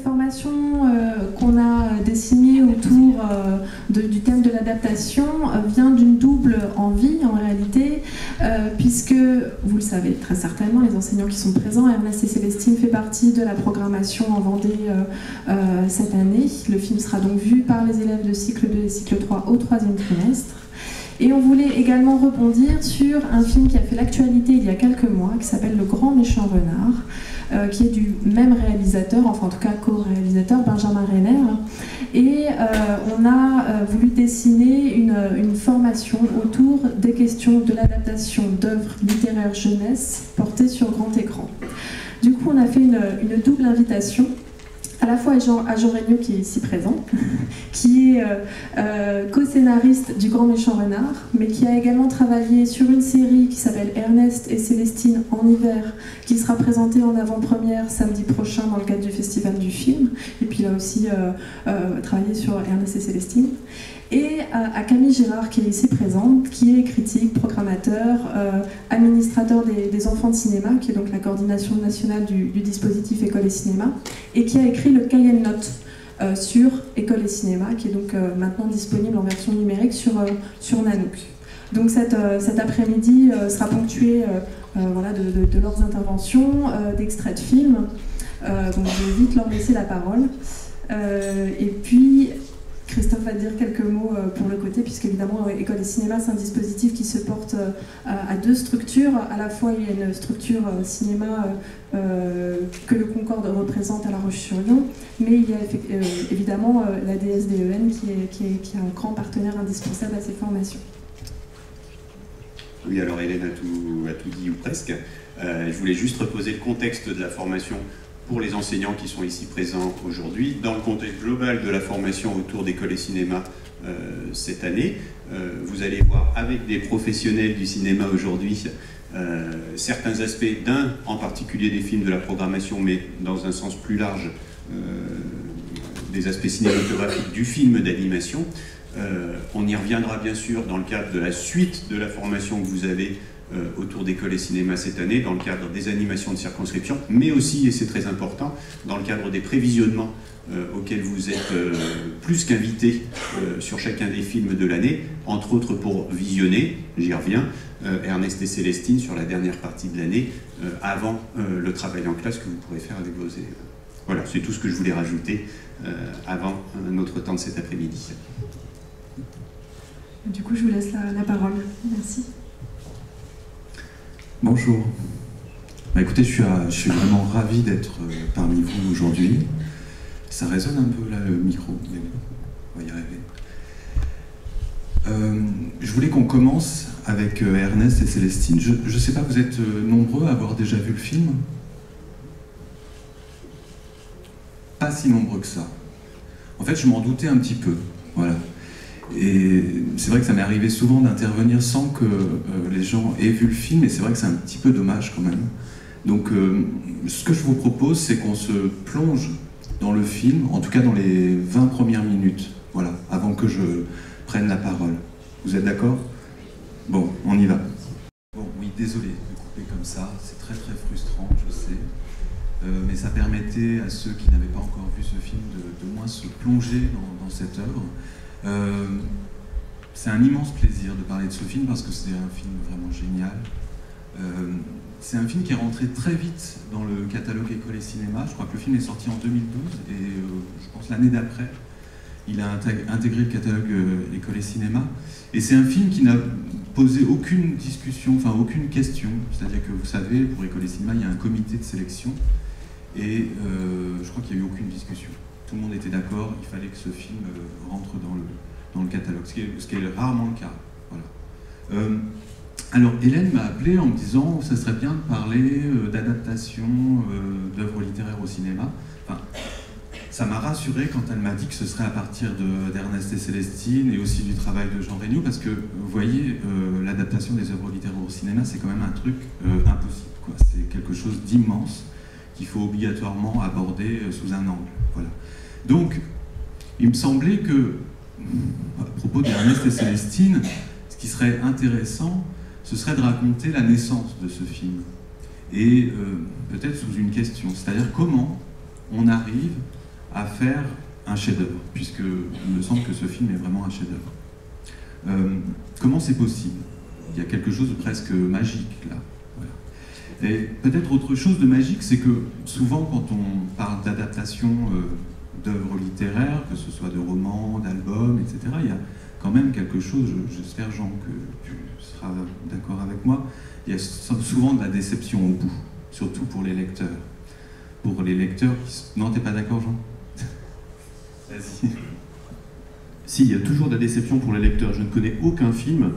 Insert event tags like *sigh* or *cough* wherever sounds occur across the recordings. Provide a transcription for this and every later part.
cette formation euh, qu'on a dessinée autour euh, du thème de l'adaptation vient d'une double envie en réalité, puisque vous le savez très certainement, les enseignants qui sont présents, Ernest et Célestine fait partie de la programmation en Vendée cette année. Le film sera donc vu par les élèves de cycle 2 et cycle 3 au troisième trimestre. Et on voulait également rebondir sur un film qui a fait l'actualité il y a quelques mois, qui s'appelle Le Grand Méchant Renard, euh, qui est du même réalisateur, enfin en tout cas co-réalisateur, Benjamin Renner. Et euh, on a euh, voulu dessiner une, formation autour des questions de l'adaptation d'œuvres littéraires jeunesse portées sur grand écran. Du coup, on a fait une double invitation à la fois à Jean, à qui est ici présent, *laughs* qui est euh, euh, co-scénariste du Grand Méchant Renard, mais qui a également travaillé sur une série qui s'appelle Ernest et Célestine en hiver, qui sera présentée en avant-première samedi prochain dans le cadre du Festival du film. Et puis il a aussi euh, travaillé sur Ernest et Célestine et à, Camille Girard qui est ici présente, qui est critique, programmateur, euh, administrateur des, enfants de cinéma, qui est donc la coordination nationale du, dispositif École et Cinéma, et qui a écrit le cahier de notes euh, sur École et Cinéma, qui est donc euh, maintenant disponible en version numérique sur, sur Nanook. Donc cet après-midi sera ponctué voilà, de, de, leurs interventions, d'extraits de films. donc je vais vite leur laisser la parole. et puis Christophe va dire quelques mots euh, pour le côté, puisqu'évidemment, euh, École et Cinéma, c'est un dispositif qui se porte euh, à deux structures. À la fois, il y a une structure cinéma que le Concorde représente à La Roche-sur-Yon, mais il y a évidemment la DSDEN qui est, un grand partenaire indispensable à ces formations. Oui, alors Hélène a tout dit ou presque. je voulais juste reposer le contexte de la formation pour les enseignants qui sont ici présents aujourd'hui, dans le contexte global de la formation autour d'école et cinéma euh, cette année. Euh, vous allez voir avec des professionnels du cinéma aujourd'hui euh, certains aspects d'un, en particulier des films de la programmation, mais dans un sens plus large, des aspects cinématographiques du film d'animation. on y reviendra bien sûr dans le cadre de la suite de la formation que vous avez autour d'école et cinéma cette année dans le cadre des animations de circonscription, mais aussi, et c'est très important, dans le cadre des prévisionnements euh, auxquels vous êtes euh, plus qu'invités sur chacun des films de l'année, entre autres pour visionner, j'y reviens, Ernest et Célestine sur la dernière partie de l'année, avant le travail en classe que vous pourrez faire avec vos élèves. Voilà, c'est tout ce que je voulais rajouter avant notre temps de cet après-midi. Du coup, je vous laisse la parole. Merci. Bonjour. Bah, écoutez, je suis, vraiment ravi d'être euh, parmi vous aujourd'hui. Ça résonne un peu là le micro, mais on va y arriver. Euh, je voulais qu'on commence avec euh, Ernest et Célestine. Je ne sais pas, vous êtes nombreux à avoir déjà vu le film? Pas si nombreux que ça. En fait, je m'en doutais un petit peu. Voilà. Et c'est vrai que ça m'est arrivé souvent d'intervenir sans que euh, les gens aient vu le film, et c'est vrai que c'est un petit peu dommage quand même. Donc euh, ce que je vous propose, c'est qu'on se plonge dans le film, en tout cas dans les 20 premières minutes, voilà, avant que je prenne la parole. Vous êtes d'accord? Bon, on y va. Bon, oui, désolé de couper comme ça, c'est très très frustrant, je sais. Euh, mais ça permettait à ceux qui n'avaient pas encore vu ce film de, de moins se plonger dans, dans cette œuvre. Euh, c'est un immense plaisir de parler de ce film parce que c'est un film vraiment génial. Euh, c'est un film qui est rentré très vite dans le catalogue École et Cinéma. Je crois que le film est sorti en 2012 et euh, je pense l'année d'après, il a intégré le catalogue École et Cinéma. Et c'est un film qui n'a posé aucune discussion, enfin aucune question. C'est-à-dire que vous savez, pour École et Cinéma, il y a un comité de sélection et je crois qu'il n'y a eu aucune discussion tout le monde était d'accord, il fallait que ce film euh, rentre dans le, dans le catalogue, ce qui, est, rarement le cas. Voilà. Euh, alors Hélène m'a appelé en me disant que ça serait bien de parler euh, d'adaptation d'œuvres littéraires au cinéma. Enfin, ça m'a rassuré quand elle m'a dit que ce serait à partir d'Ernest et Célestine et aussi du travail de Jean Reynaud, parce que vous voyez, l'adaptation des œuvres littéraires au cinéma, c'est quand même un truc impossible. C'est quelque chose d'immense qu'il faut obligatoirement aborder sous un angle. Voilà. Donc, il me semblait que, à propos d'Ernest et Célestine, ce qui serait intéressant, ce serait de raconter la naissance de ce film. Et euh, peut-être sous une question, c'est-à-dire comment on arrive à faire un chef-d'œuvre, puisque il me semble que ce film est vraiment un chef-d'œuvre. Euh, comment c'est possible? Il y a quelque chose de presque magique là. Et peut-être autre chose de magique, c'est que souvent quand on parle d'adaptation euh, d'œuvres littéraires, que ce soit de romans, d'albums, etc., il y a quand même quelque chose, j'espère Jean que tu seras d'accord avec moi, il y a souvent de la déception au bout, surtout pour les lecteurs. Pour les lecteurs qui... Non, t'es pas d'accord Jean? Vas-y. Si, il y a toujours de la déception pour les lecteurs. Je ne connais aucun film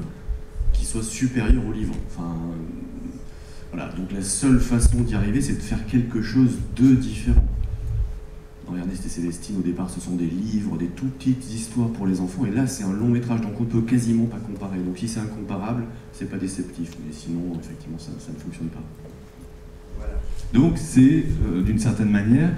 qui soit supérieur au livre. Enfin, voilà. Donc la seule façon d'y arriver, c'est de faire quelque chose de différent. Dans Ernest et Célestine, au départ, ce sont des livres, des tout petites histoires pour les enfants, et là, c'est un long métrage, donc on peut quasiment pas comparer. Donc si c'est incomparable, c'est pas déceptif, mais sinon, effectivement, ça, ne fonctionne pas. Voilà. Donc c'est, euh, d'une certaine manière,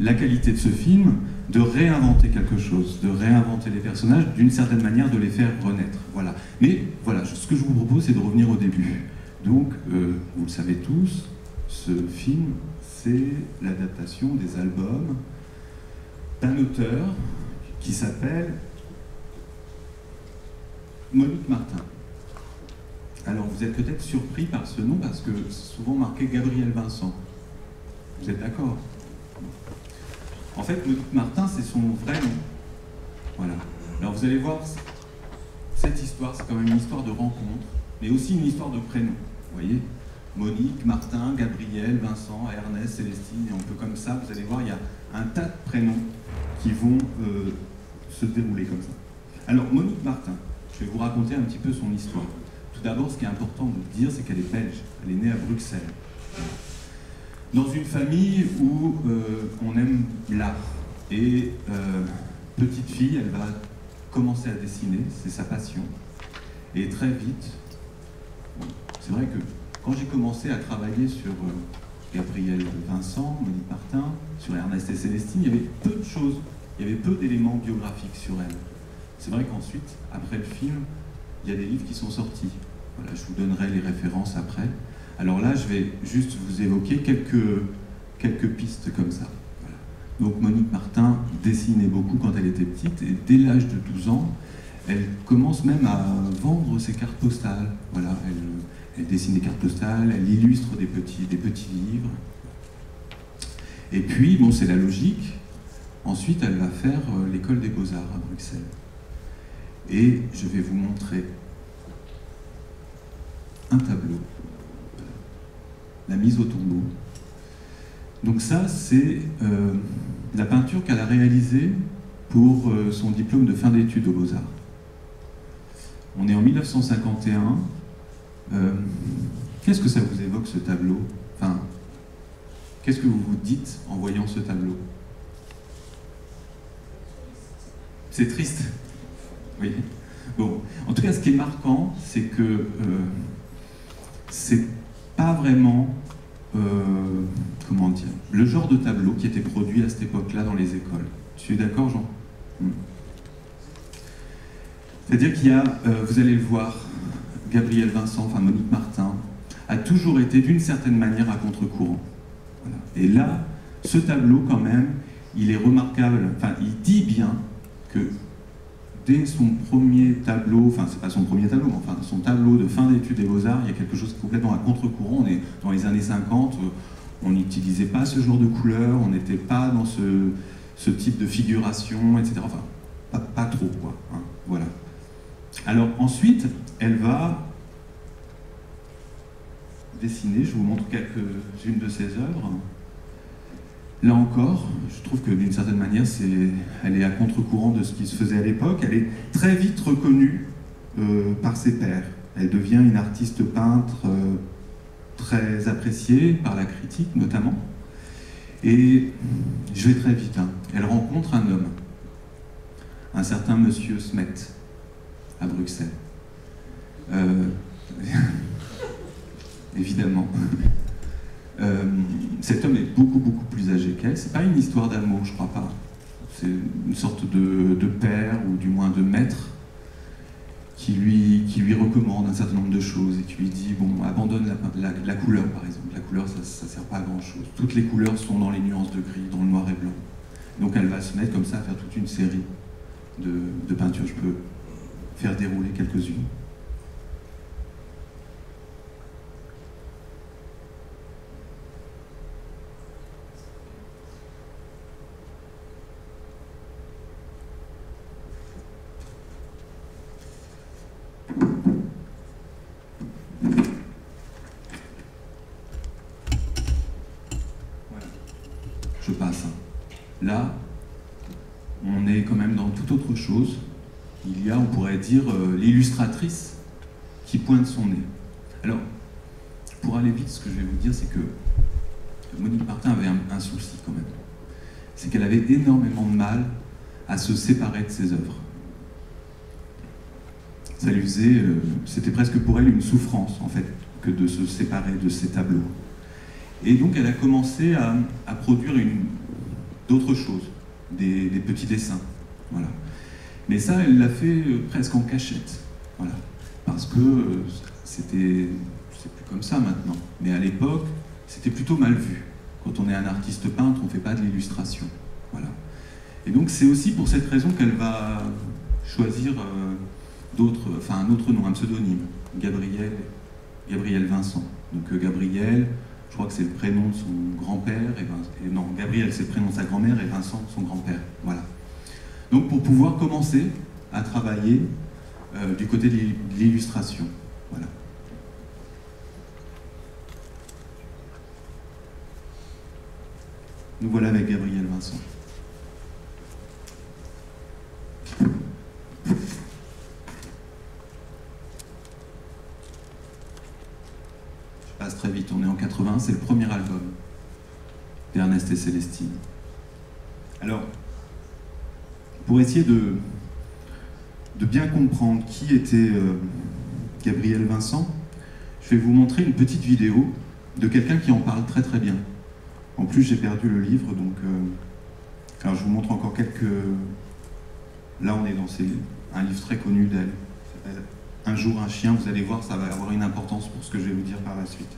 la qualité de ce film de réinventer quelque chose, de réinventer les personnages, d'une certaine manière de les faire renaître. Voilà. Mais voilà, ce que je vous propose, c'est de revenir au début. Donc, euh, vous le savez tous, ce film, c'est l'adaptation des albums d'un auteur qui s'appelle Monique Martin. Alors, vous êtes peut-être surpris par ce nom parce que c'est souvent marqué Gabriel Vincent. Vous êtes d'accord? En fait, Monique Martin, c'est son vrai nom. Voilà. Alors vous allez voir, cette histoire, c'est quand même une histoire de rencontre, mais aussi une histoire de prénom. Vous voyez? Monique, Martin, Gabriel, Vincent, Ernest, Célestine, et on peut comme ça, vous allez voir, il y a un tas de prénoms qui vont euh, se dérouler comme ça. Alors, Monique Martin, je vais vous raconter un petit peu son histoire. Tout d'abord, ce qui est important de dire, c'est qu'elle est belge. Elle est née à Bruxelles dans une famille où euh, on aime l'art. Et euh, petite fille, elle va commencer à dessiner, c'est sa passion. Et très vite, c'est vrai que quand j'ai commencé à travailler sur Gabriel Vincent, Monique Martin, sur Ernest et Célestine, il y avait peu de choses, il y avait peu d'éléments biographiques sur elle. C'est vrai qu'ensuite, après le film, il y a des livres qui sont sortis. Voilà, je vous donnerai les références après. Alors là, je vais juste vous évoquer quelques, quelques pistes comme ça. Donc Monique Martin dessinait beaucoup quand elle était petite et dès l'âge de 12 ans, elle commence même à vendre ses cartes postales. Voilà, elle, dessine des cartes postales, elle illustre des petits, livres. Et puis, bon, c'est la logique. Ensuite, elle va faire euh, l'école des beaux-arts à Bruxelles. Et je vais vous montrer un tableau la mise au tombeau. Donc ça, c'est euh, la peinture qu'elle a réalisée pour euh, son diplôme de fin d'études aux Beaux-Arts. On est en 1951. Euh, qu'est-ce que ça vous évoque ce tableau Enfin, qu'est-ce que vous vous dites en voyant ce tableau C'est triste. Oui. Bon, en tout cas, ce qui est marquant, c'est que c'est pas vraiment, euh, comment dire, le genre de tableau qui était produit à cette époque-là dans les écoles. Tu es d'accord, Jean? Hmm. C'est-à-dire qu'il y a, euh, vous allez le voir, Gabriel Vincent, enfin Monique Martin, a toujours été d'une certaine manière à contre-courant. Et là, ce tableau, quand même, il est remarquable, enfin, il dit bien que dès son premier tableau, enfin c'est pas son premier tableau, mais enfin son tableau de fin d'études des beaux-arts, il y a quelque chose complètement à contre-courant. On est dans les années 50, on n'utilisait pas ce genre de couleurs, on n'était pas dans ce, type de figuration, etc. Enfin, pas, trop, quoi. Hein, voilà. Alors ensuite, elle va dessiner, je vous montre quelques-unes de ses œuvres. Là encore, je trouve que d'une certaine manière, elle est à contre-courant de ce qui se faisait à l'époque. Elle est très vite reconnue euh, par ses pairs. Elle devient une artiste peintre euh, très appréciée par la critique notamment. Et je vais très vite. Hein. Elle rencontre un homme, un certain monsieur Smet, à Bruxelles. Euh, *laughs* évidemment. Euh, cet homme est beaucoup beaucoup plus âgé qu'elle. C'est pas une histoire d'amour, je crois pas. C'est une sorte de, père ou du moins de maître qui lui, qui lui recommande un certain nombre de choses et qui lui dit bon abandonne la, couleur par exemple. La couleur ça, ça sert pas à grand chose. Toutes les couleurs sont dans les nuances de gris, dans le noir et blanc. Donc elle va se mettre comme ça à faire toute une série de, de peintures. Je peux faire dérouler quelques-unes. je passe. Là, on est quand même dans toute autre chose. Il y a, on pourrait dire, euh, l'illustratrice qui pointe son nez. Alors, pour aller vite, ce que je vais vous dire, c'est que Monique Martin avait un, souci quand même. C'est qu'elle avait énormément de mal à se séparer de ses œuvres. Ça lui faisait, euh, c'était presque pour elle une souffrance en fait, que de se séparer de ses tableaux. Et donc elle a commencé à, produire d'autres choses, des, des petits dessins. Voilà. Mais ça, elle l'a fait euh, presque en cachette. Voilà. Parce que euh, c'était, c'est plus comme ça maintenant. Mais à l'époque, c'était plutôt mal vu. Quand on est un artiste peintre, on ne fait pas de l'illustration. Voilà. Et donc c'est aussi pour cette raison qu'elle va choisir euh, d'autres, enfin un autre nom, un pseudonyme, Gabriel, Gabriel Vincent. Donc Gabriel, je crois que c'est le prénom de son grand-père, et non, Gabriel c'est le prénom de sa grand-mère et Vincent son grand-père. Voilà. Donc pour pouvoir commencer à travailler euh, du côté de l'il- de l'illustration. Voilà. Nous voilà avec Gabriel Vincent. Je passe très vite, on est en 80, c'est le premier album d'Ernest et Célestine. Alors, pour essayer de, bien comprendre qui était euh, Gabriel Vincent, je vais vous montrer une petite vidéo de quelqu'un qui en parle très très bien. En plus, j'ai perdu le livre, donc. euh, alors, je vous montre encore quelques. Là, on est dans ces- un livre très connu d'elle. S'appelle Un jour, un chien. Vous allez voir, ça va avoir une importance pour ce que je vais vous dire par la suite.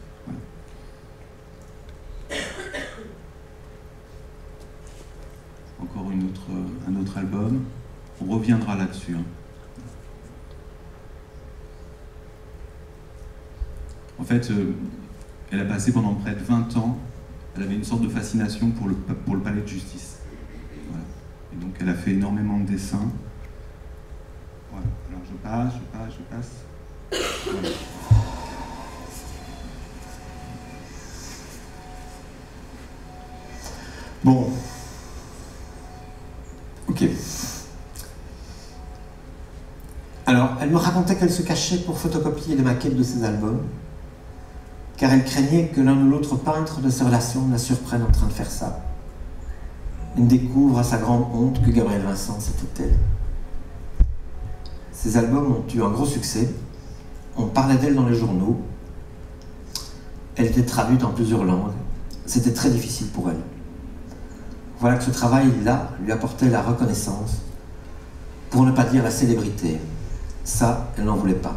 Encore autre, un autre album. On reviendra là-dessus. hein. En fait, euh, elle a passé pendant près de 20 ans, elle avait une sorte de fascination pour le, pour le palais de justice. Et donc elle a fait énormément de dessins. Voilà. Alors je passe, je passe, je passe. Bon. Ok. Alors, elle me racontait qu'elle se cachait pour photocopier les maquettes de ses albums, car elle craignait que l'un ou l'autre peintre de ses relations la surprenne en train de faire ça. Elle découvre à sa grande honte que Gabriel Vincent, c'était elle. Ces albums ont eu un gros succès. On parlait d'elle dans les journaux. Elle était traduite en plusieurs langues. C'était très difficile pour elle. Voilà que ce travail-là lui apportait la reconnaissance, pour ne pas dire la célébrité. Ça, elle n'en voulait pas.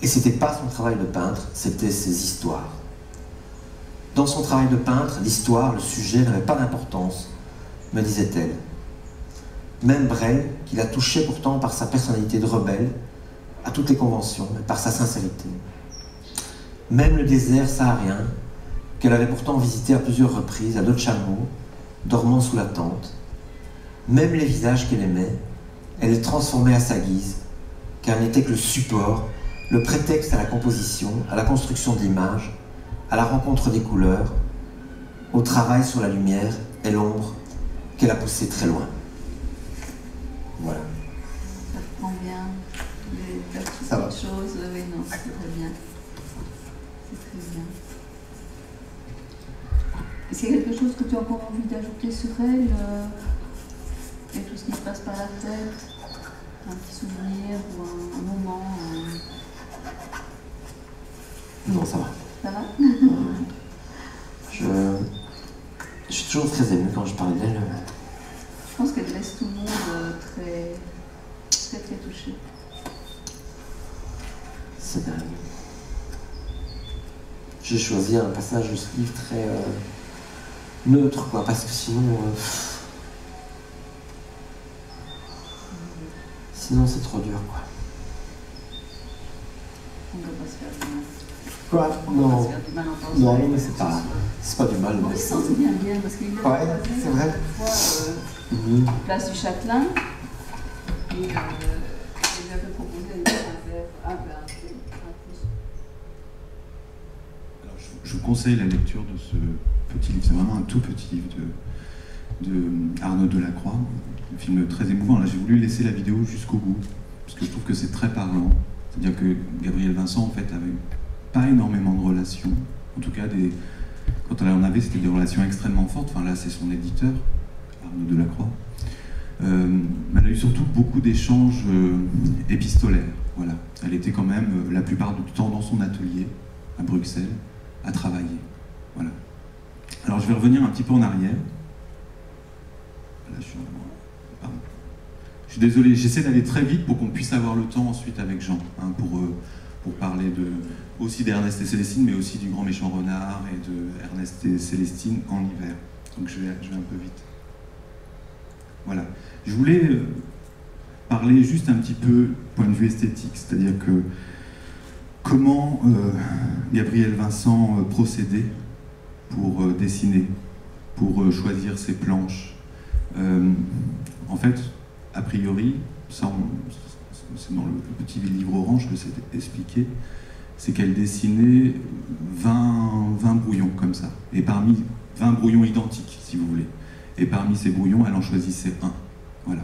Et c'était pas son travail de peintre, c'était ses histoires. Dans son travail de peintre, l'histoire, le sujet n'avait pas d'importance, me disait-elle. Même Brel, qui la touchait pourtant par sa personnalité de rebelle, à toutes les conventions, et par sa sincérité. Même le désert saharien, qu'elle avait pourtant visité à plusieurs reprises, à d'autres chameaux, dormant sous la tente. Même les visages qu'elle aimait, elle les transformait à sa guise, car elle n'était que le support, le prétexte à la composition, à la construction de l'image, à la rencontre des couleurs, au travail sur la lumière et l'ombre qu'elle a poussé très loin. Voilà. Ça prend bien les Ça va. choses. Oui, non, c'est très bien. C'est très bien. Est-ce qu'il y a quelque chose que tu as encore envie d'ajouter sur elle euh, Et tout ce qui se passe par la tête? Un petit souvenir ou un, moment euh, Non, ça va. Ça va? *laughs* Je, je suis toujours très ému quand je parle d'elle. Je pense qu'elle laisse tout le monde euh, très, très, très touché. C'est dingue. J'ai choisi un passage de ce livre très euh, neutre, quoi, parce que sinon, euh, Sinon, c'est trop dur, quoi. On ne doit pas se faire du mal. Quoi On ne doit pas Non. se faire du mal en pensant. Non, mais c'est pas, c'est pas du mal. Mais il c'est- s'en souvient bien parce qu'il a Ouais, c'est vrai. fois euh, Mhm. place du Châtelain. Et euh, il lui avait proposé de faire un verre. Alors, je, je vous conseille la lecture de ce petit livre. C'est vraiment un tout petit livre de, de Arnaud Delacroix. Un film très émouvant. Là, j'ai voulu laisser la vidéo jusqu'au bout parce que je trouve que c'est très parlant. C'est-à-dire que Gabriel Vincent, en fait, avait pas énormément de relations. En tout cas, quand elle en avait, c'était des relations extrêmement fortes. Enfin, là, c'est son éditeur, Arnaud Delacroix. Euh, elle a eu surtout beaucoup d'échanges euh, épistolaires. Voilà. Elle était quand même euh, la plupart du temps dans son atelier à Bruxelles à travailler. Voilà. Alors je vais revenir un petit peu en arrière. Je, suis... désolé, j'essaie d'aller très vite pour qu'on puisse avoir le temps ensuite avec Jean, hein, pour, euh, pour parler aussi d'Ernest et Célestine, mais aussi du grand méchant renard et de Ernest et Célestine en hiver. Donc je vais, un peu vite. Voilà. Je voulais euh, parler juste un petit peu point de vue esthétique, c'est-à-dire que comment euh, Gabriel Vincent procédait pour dessiner, pour choisir ses planches. Euh, en fait, a priori, c'est dans le petit livre orange que c'est expliqué, c'est qu'elle dessinait 20, 20 brouillons comme ça, et parmi 20 brouillons identiques, si vous voulez. Et parmi ces brouillons, elle en choisissait un, voilà,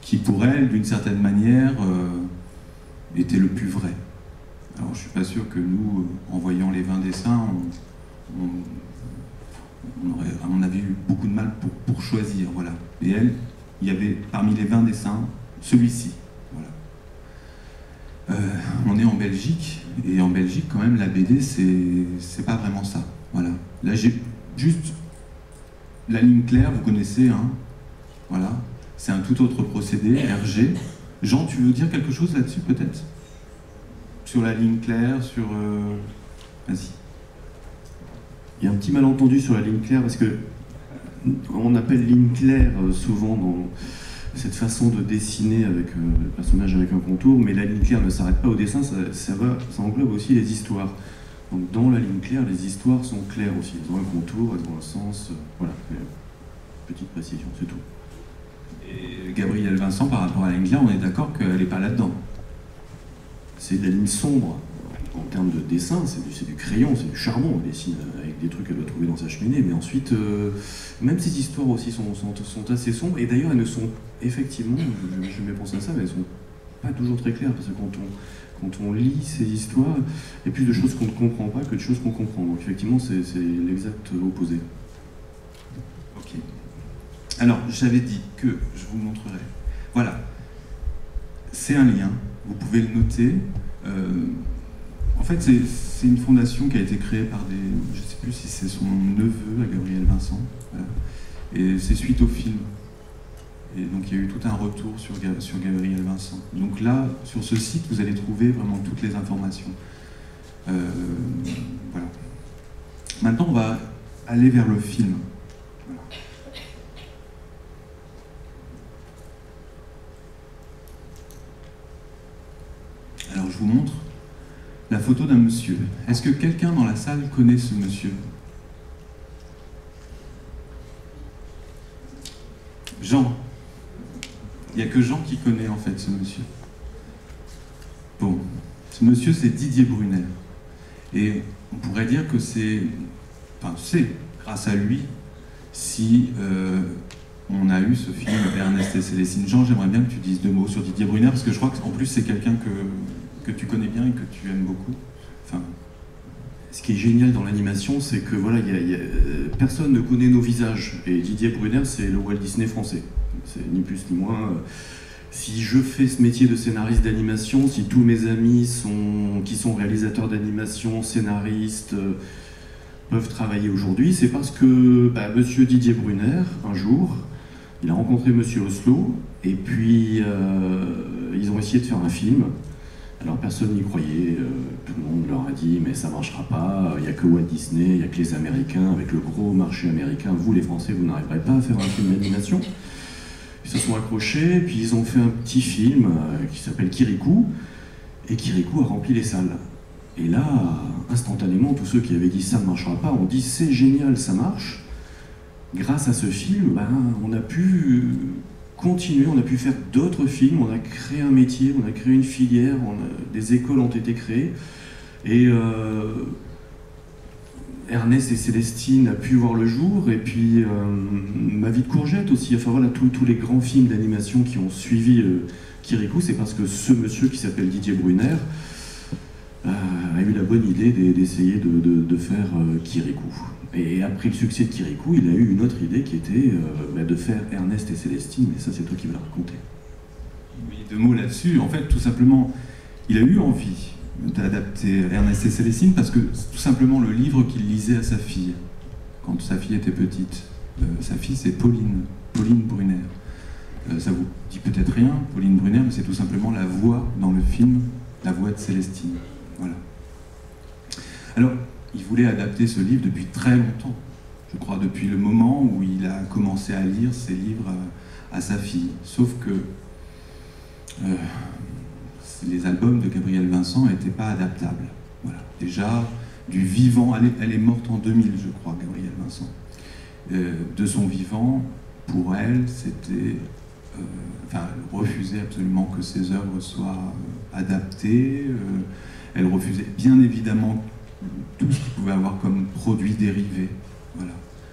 qui pour elle, d'une certaine manière, euh, était le plus vrai. Alors je suis pas sûr que nous, en voyant les 20 dessins, on- on aurait, à mon avis, eu beaucoup de mal pour, pour choisir. Voilà. Et elle, il y avait parmi les 20 dessins, celui-ci. Voilà. Euh, on est en Belgique, et en Belgique, quand même, la BD, c'est pas vraiment ça. Voilà. Là, j'ai juste la ligne claire, vous connaissez, hein Voilà. C'est un tout autre procédé, RG. Jean, tu veux dire quelque chose là-dessus, peut-être? Sur la ligne claire, sur. euh, Vas-y. Il y a un petit malentendu sur la ligne claire parce que on appelle ligne claire euh, souvent dans cette façon de dessiner avec euh, le personnage avec un contour, mais la ligne claire ne s'arrête pas au dessin, ça, va, ça englobe aussi les histoires. Donc dans la ligne claire, les histoires sont claires aussi. Elles ont un contour, elles ont un sens. euh, voilà. Petite précision, c'est tout. Et Gabriel Vincent, par rapport à la ligne claire, on est d'accord qu'elle n'est pas là-dedans. C'est la ligne sombre. En termes de dessin, c'est du, crayon, c'est du charbon. Elle dessine avec des trucs qu'elle doit trouver dans sa cheminée. Mais ensuite, euh, même ces histoires aussi sont, assez sombres. Et d'ailleurs, elles ne sont effectivement, je, je mets penser à ça, mais elles sont pas toujours très claires. Parce que quand on, quand on lit ces histoires, il y a plus de choses qu'on ne comprend pas que de choses qu'on comprend. Donc effectivement, c'est c'est l'exact opposé. Ok. Alors, j'avais dit que je vous montrerai. Voilà. C'est un lien. Vous pouvez le noter. Euh, en fait, c'est une fondation qui a été créée par des. Je ne sais plus si c'est son neveu Gabriel Vincent. Voilà. Et c'est suite au film. Et donc, il y a eu tout un retour sur, Ga- sur Gabriel Vincent. Donc là, sur ce site, vous allez trouver vraiment toutes les informations. Euh, voilà. Maintenant, on va aller vers le film. Alors je vous montre la photo d'un monsieur. Est-ce que quelqu'un dans la salle connaît ce monsieur? Jean. Il n'y a que Jean qui connaît en fait ce monsieur. Bon, ce monsieur c'est Didier Brunel. Et on pourrait dire que c'est, enfin c'est grâce à lui si euh, on a eu ce film Ernest et Célestine. Jean, j'aimerais bien que tu dises deux mots sur Didier Brunel parce que je crois qu'en plus c'est quelqu'un que, que tu connais bien et que tu aimes beaucoup. Enfin, Ce qui est génial dans l'animation, c'est que voilà, euh, personne ne connaît nos visages. Et Didier Brunel, c'est le Walt Disney français. C'est ni plus ni moins. euh, Si je fais ce métier de scénariste d'animation, si tous mes amis qui sont réalisateurs d'animation, scénaristes, euh, peuvent travailler aujourd'hui, c'est parce que bah, Monsieur Didier Brunner, un jour, il a rencontré Monsieur Oslo, et puis ils ont essayé de faire un film. Alors personne n'y croyait, euh, tout le monde leur a dit mais ça marchera pas, il n'y a que Walt Disney, il n'y a que les Américains, avec le gros marché américain, vous les Français vous n'arriverez pas à faire un film d'animation. Ils se sont accrochés, puis ils ont fait un petit film euh, qui s'appelle Kirikou, et Kirikou a rempli les salles. Et là, instantanément, tous ceux qui avaient dit ça ne marchera pas ont dit c'est génial, ça marche. Grâce à ce film, ben, on a pu on a pu faire d'autres films, on a créé un métier, on a créé une filière, des écoles ont été créées. Et euh, Ernest et Célestine a pu voir le jour, et puis euh, Ma vie de courgette aussi. Enfin voilà, tous les grands films d'animation qui ont suivi euh, Kirikou, c'est parce que ce monsieur qui s'appelle Didier Brunner a eu la bonne idée d'essayer de, faire Kirikou. Et après le succès de Kirikou, il a eu une autre idée qui était bah, de faire Ernest et Célestine, mais ça c'est toi qui vas la raconter. Oui, deux mots là-dessus. En fait, tout simplement, il a eu envie d'adapter Ernest et Célestine parce que tout simplement le livre qu'il lisait à sa fille quand sa fille était petite. Euh, sa fille c'est Pauline, Pauline Brunner. Euh, ça vous dit peut-être rien, Pauline Brunner, mais c'est tout simplement la voix dans le film, la voix de Célestine. Voilà. Alors, il voulait adapter ce livre depuis très longtemps. Je crois depuis le moment où il a commencé à lire ses livres à, sa fille. Sauf que euh, les albums de Gabrielle Vincent n'étaient pas adaptables. Voilà. Déjà, du vivant, elle est, morte en 2000, je crois, Gabrielle Vincent. Euh, de son vivant, pour elle, c'était. Euh, enfin, elle refusait absolument que ses œuvres soient adaptées. elle refusait bien évidemment tout ce qu'il pouvait avoir comme produit dérivé. Voilà.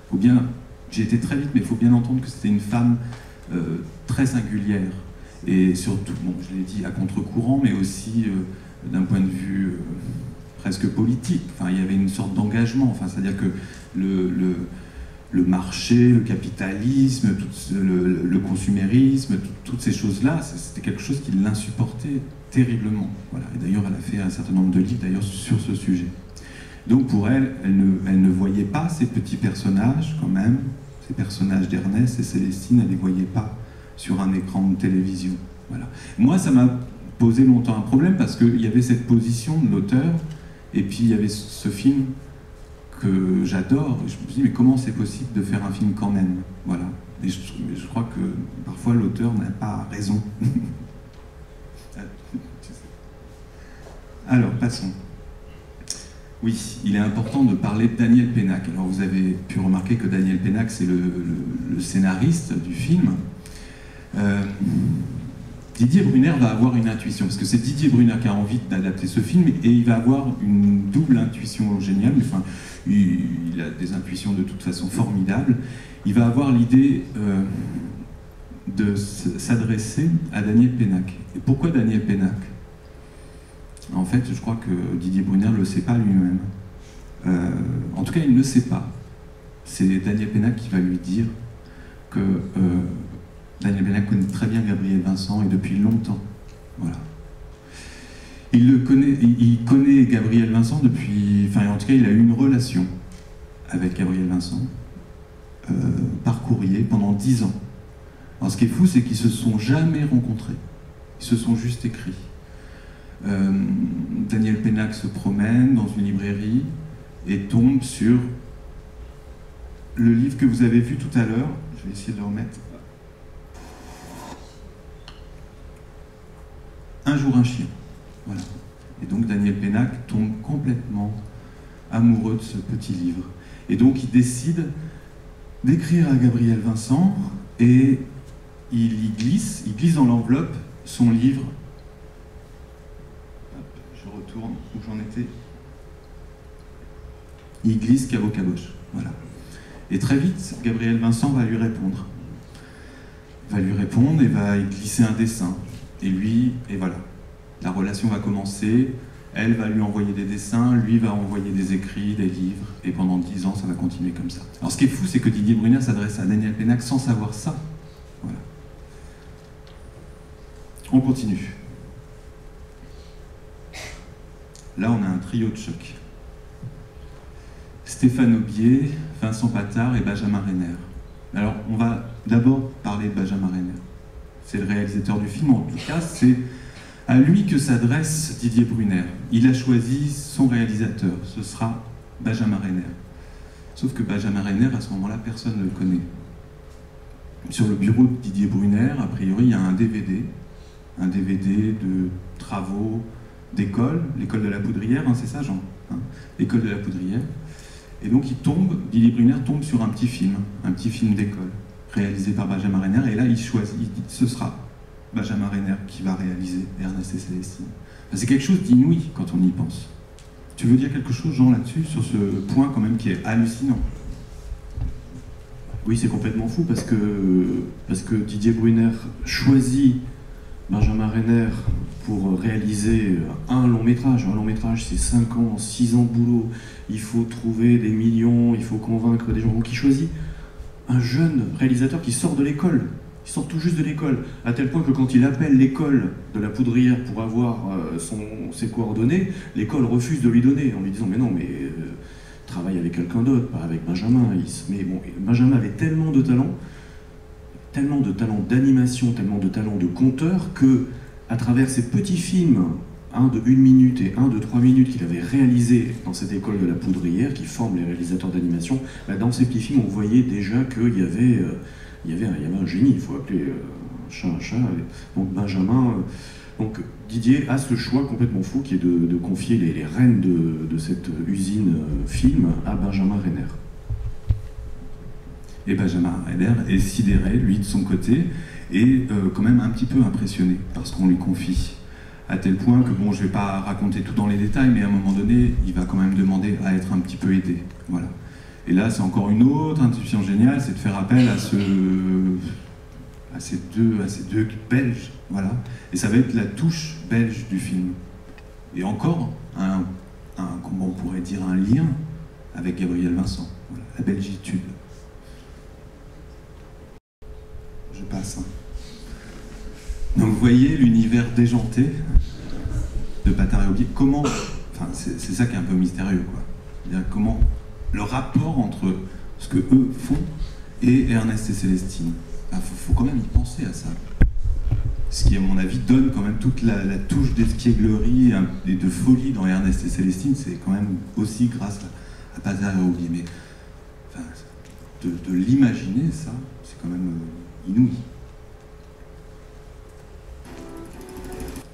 Faut bien. J'ai été très vite, mais il faut bien entendre que c'était une femme très singulière et surtout, bon, je l'ai dit, à contre-courant, mais aussi euh, d'un point de vue euh, presque politique. Enfin, il y avait une sorte d'engagement, enfin, c'est-à-dire que le, marché, le capitalisme, le, consumérisme, toutes ces choses-là, c'était quelque chose qui l'insupportait terriblement. Voilà. Et d'ailleurs, elle a fait un certain nombre de livres d'ailleurs sur ce sujet. Donc pour elle, elle ne, voyait pas ces petits personnages quand même, ces personnages d'Ernest et Célestine, elle ne les voyait pas sur un écran de télévision. Voilà. Moi, ça m'a posé longtemps un problème parce qu'il y avait cette position de l'auteur, et puis il y avait ce film que j'adore. Je me dis, mais comment c'est possible de faire un film quand même? Voilà. Et je, je crois que parfois l'auteur n'a pas raison. *laughs* Alors, passons. Oui, il est important de parler de Daniel Pénac. Alors, vous avez pu remarquer que Daniel Pénac, c'est le, scénariste du film. Euh, Didier Brunner va avoir une intuition, parce que c'est Didier Brunner qui a envie d'adapter ce film, et il va avoir une double intuition géniale, enfin, il, a des intuitions de toute façon formidables. Il va avoir l'idée euh, de s'adresser à Daniel Pénac. Et pourquoi Daniel Pénac? En fait, je crois que Didier Brunner ne le sait pas lui-même. Euh, en tout cas, il ne le sait pas. C'est Daniel Pénac qui va lui dire que Daniel Benac connaît très bien Gabriel Vincent et depuis longtemps. Voilà. Il, le connaît, il connaît Gabriel Vincent depuis. Enfin, en tout cas, il a eu une relation avec Gabriel Vincent euh, par courrier pendant dix ans. Alors, ce qui est fou, c'est qu'ils se sont jamais rencontrés. Ils se sont juste écrits. Euh, Daniel Pénac se promène dans une librairie et tombe sur le livre que vous avez vu tout à l'heure. Je vais essayer de le remettre. Un jour un chien. Voilà. Et donc Daniel Pénac tombe complètement amoureux de ce petit livre. Et donc il décide d'écrire à Gabriel Vincent et il y glisse, il glisse dans l'enveloppe son livre. Où j'en étais. Il glisse caveau caboche. Voilà. Et très vite, Gabriel Vincent va lui répondre. Va lui répondre et va y glisser un dessin. Et lui, et voilà, la relation va commencer, elle va lui envoyer des dessins, lui va envoyer des écrits, des livres, et pendant dix ans, ça va continuer comme ça. Alors ce qui est fou, c'est que Didier Brunner s'adresse à Daniel Pénac sans savoir ça. Voilà. On continue. Là, on a un trio de choc. Stéphane Aubier, Vincent Patard et Benjamin Renner. Alors, on va d'abord parler de Benjamin Renner c'est le réalisateur du film, en tout cas, c'est à lui que s'adresse Didier Brunner. Il a choisi son réalisateur, ce sera Benjamin Renner. Sauf que Benjamin Renner, à ce moment-là, personne ne le connaît. sur le bureau de Didier Brunner, a priori, il y a un DVD, un DVD de travaux d'école, l'école de la Poudrière, hein, c'est ça Jean hein, L'école de la Poudrière. Et donc il tombe, Didier Brunner tombe sur un petit film, un petit film d'école, réalisé par Benjamin Renner, et là il choisit, il dit, ce sera Benjamin Renner qui va réaliser Ernest et Célestine. c'est quelque chose d'inouï quand on y pense. Tu veux dire quelque chose, Jean, là-dessus, sur ce point quand même qui est hallucinant? Oui, c'est complètement fou parce que, parce que Didier Brunner choisit Benjamin Renner pour réaliser un long métrage. Un long métrage, c'est 5 ans, 6 ans de boulot. Il faut trouver des millions, il faut convaincre des gens. Donc il choisit un jeune réalisateur qui sort de l'école. Il sort tout juste de l'école, à tel point que quand il appelle l'école de la poudrière pour avoir euh, ses coordonnées, l'école refuse de lui donner, en lui disant Mais non, mais euh, travaille avec quelqu'un d'autre, pas avec Benjamin. mais bon, Benjamin avait tellement de talent tellement de talent d'animation, tellement de talent de conteur, que à travers ces petits films, un de une minute et un de trois minutes qu'il avait réalisé dans cette école de la poudrière, qui forme les réalisateurs d'animation, bah, dans ces petits films, on voyait déjà qu'il y avait, euh, y un génie, il faut appeler euh, un chat un chat. donc Benjamin, euh, donc Didier a ce choix complètement fou qui est de, confier les, les rênes de, de, cette usine film à Benjamin Renner. Et Benjamin Renner est sidéré, lui, de son côté, et euh, quand même un petit peu impressionné par ce qu'on lui confie. À tel point que, bon, je ne vais pas raconter tout dans les détails, mais à un moment donné, il va quand même demander à être un petit peu aidé. Voilà. Et là, c'est encore une autre intuition géniale, c'est de faire appel à, ce, à, ces deux, à ces deux Belges. Voilà. Et ça va être la touche belge du film. Et encore, un, comment on pourrait dire, un lien avec Gabriel Vincent. la belgitude. Je passe. Hein. Donc vous voyez l'univers déjanté de Patari Comment, enfin c'est ça qui est un peu mystérieux, quoi. Comment le rapport entre ce que eux font et Ernest et Célestine. Il faut, quand même y penser à ça. Ce qui, à mon avis, donne quand même toute la, touche d'espièglerie et de folie dans Ernest et Célestine. C'est quand même aussi grâce à, à Patari Mais de, de l'imaginer, ça, c'est quand même euh, inouï.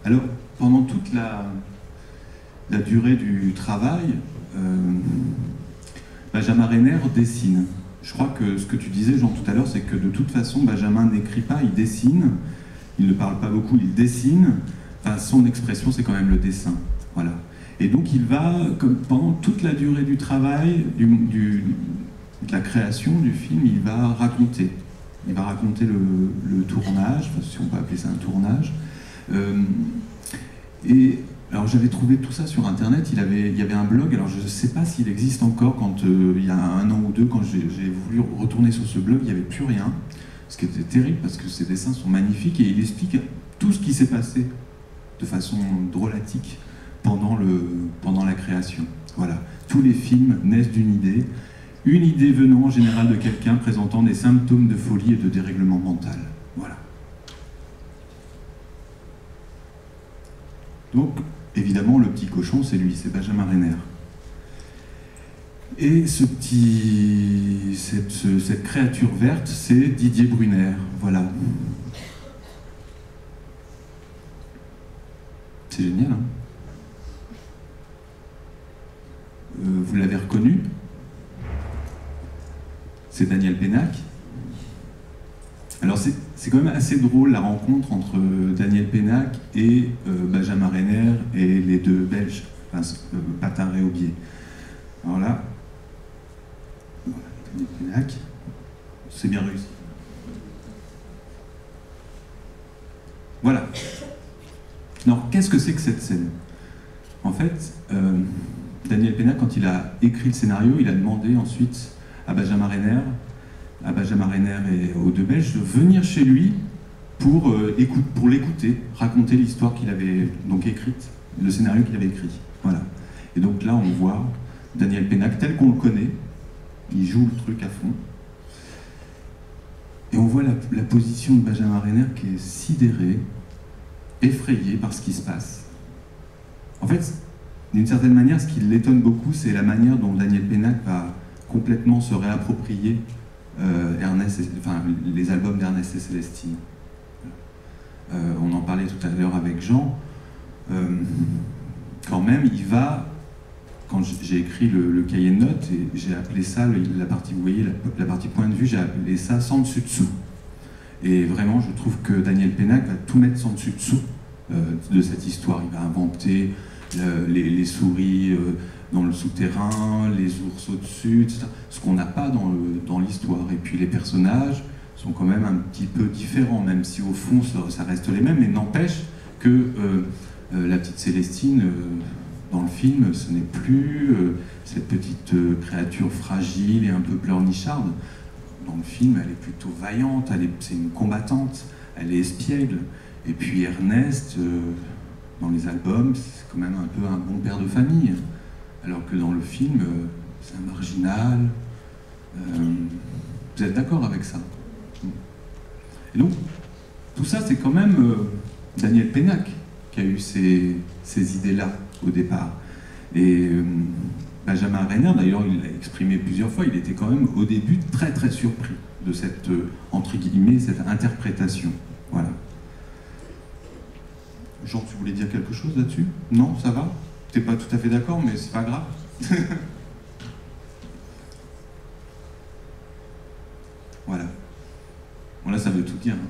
Alors, pendant toute la, durée du travail, euh, Benjamin Renner dessine. Je crois que ce que tu disais, Jean, tout à l'heure, c'est que de toute façon, Benjamin n'écrit pas, il dessine. Il ne parle pas beaucoup, il dessine. Son expression, c'est quand même le dessin. Voilà. Et donc, il va, pendant toute la durée du travail, de la création du film, il va raconter. Il va raconter le, tournage, si on peut appeler ça un tournage. Euh, et alors j'avais trouvé tout ça sur internet, il, y avait un blog, alors je ne sais pas s'il existe encore quand euh, il y a un an ou deux, quand j'ai voulu retourner sur ce blog, il n'y avait plus rien, ce qui était terrible parce que ses dessins sont magnifiques et il explique tout ce qui s'est passé de façon drôlatique pendant, le, pendant la création. Voilà, tous les films naissent d'une idée, une idée venant en général de quelqu'un présentant des symptômes de folie et de dérèglement mental. Voilà. Donc, évidemment, le petit cochon, c'est lui, c'est Benjamin Renner. Et ce petit, cette, créature verte, c'est Didier Brunner. Voilà. C'est génial, hein euh, Vous l'avez reconnu? C'est Daniel Pénac. Alors c'est quand même assez drôle la rencontre entre Daniel Pénac et euh, Benjamin Renner et les deux Belges, euh, Patin et Aubier. Alors là, Daniel Pénac, c'est bien réussi. Voilà. Alors qu'est-ce que c'est que cette scène? En fait, euh, Daniel Pénac, quand il a écrit le scénario, il a demandé ensuite à Benjamin Renner, à Benjamin et aux deux Belges de venir chez lui pour, euh, pour l'écouter, raconter l'histoire qu'il avait donc écrite, le scénario qu'il avait écrit. Voilà. Et donc là, on voit Daniel Pénac tel qu'on le connaît, il joue le truc à fond. Et on voit la, la position de Benjamin Renner qui est sidéré, effrayé par ce qui se passe. En fait, d'une certaine manière, ce qui l'étonne beaucoup, c'est la manière dont Daniel Pénac va complètement se réapproprier Ernest, enfin, les albums d'Ernest et Célestine. on en parlait tout à l'heure avec Jean. quand même, il va quand j'ai écrit le, cahier de notes, et j'ai appelé ça, la partie, vous voyez, la, partie point de vue, j'ai appelé ça sans dessus dessous. Et vraiment, je trouve que Daniel Pénac va tout mettre sans dessus dessous euh, de cette histoire. Il va inventer les, souris euh, dans le souterrain, les ours au-dessus, etc. Ce qu'on n'a pas dans l'histoire. Et puis les personnages sont quand même un petit peu différents, même si au fond ça, reste les mêmes, mais n'empêche que euh, la petite Célestine dans le film, ce n'est plus euh, cette petite euh, créature fragile et un peu pleurnicharde. Dans le film, elle est plutôt vaillante, c'est une combattante, elle est espiègle. Et puis Ernest, euh, dans les albums, c'est quand même un peu un bon père de famille. Alors que dans le film, c'est un marginal. vous êtes d'accord avec ça? Et donc, tout ça, c'est quand même Daniel Pénac qui a eu ces idées-là au départ. Et euh, Benjamin Renner, d'ailleurs, il l'a exprimé plusieurs fois, il était quand même au début très très surpris de cette, euh, entre guillemets, cette interprétation. Voilà. Jean, tu voulais dire quelque chose là-dessus? Non, ça va? T'es pas tout à fait d'accord, mais c'est pas grave. *laughs* voilà. Bon là, ça veut tout dire. Hein.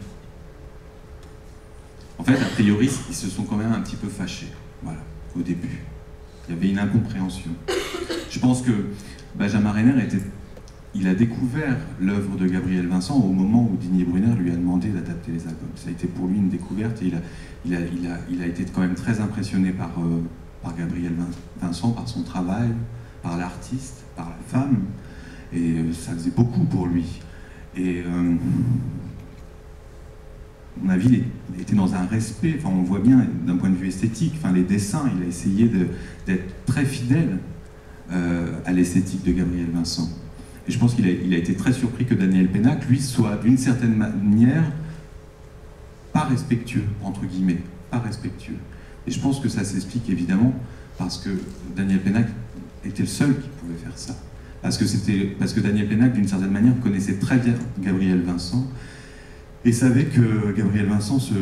En fait, a priori, ils se sont quand même un petit peu fâchés. Voilà au début. Il y avait une incompréhension. Je pense que Benjamin Renner était, il a découvert l'œuvre de Gabriel Vincent au moment où Didier Brunner lui a demandé d'adapter les albums. Ça a été pour lui une découverte et il a été quand même très impressionné par, euh, par Gabriel Vincent, par son travail, par l'artiste, par la femme. Et euh, ça faisait beaucoup pour lui. Et euh, mon avis, il était dans un respect, enfin, on voit bien d'un point de vue esthétique, enfin, les dessins, il a essayé d'être très fidèle euh, à l'esthétique de Gabriel Vincent. Et je pense qu'il a, a, été très surpris que Daniel Pénac, lui, soit d'une certaine manière pas respectueux, entre guillemets, pas respectueux. Et je pense que ça s'explique évidemment parce que Daniel Pénac était le seul qui pouvait faire ça. Parce que, Daniel Pénac, d'une certaine manière, connaissait très bien Gabriel Vincent et savait que Gabriel Vincent se,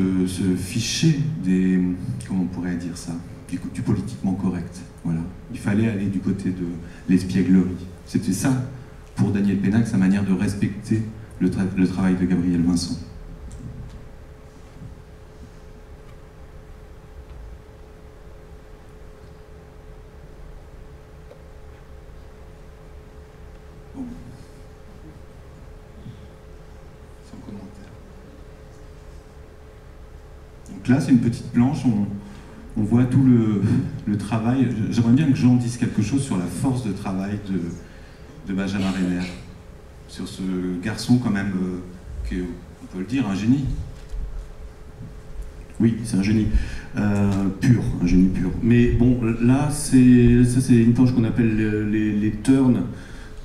fichait des, comment pourrait dire ça, du, politiquement correct. Voilà. Il fallait aller du côté de l'espièglerie. C'était ça, pour Daniel Pénac, sa manière de respecter le travail de Gabriel Vincent. C'est une petite planche, on, voit tout le, travail. J'aimerais bien que Jean dise quelque chose sur la force de travail de, Benjamin Renner, sur ce garçon quand même, euh, qui est, on peut le dire, un génie. Oui, c'est un génie euh, pur, un génie pur. Mais bon, là, c'est ça, c'est une planche qu'on appelle les, turns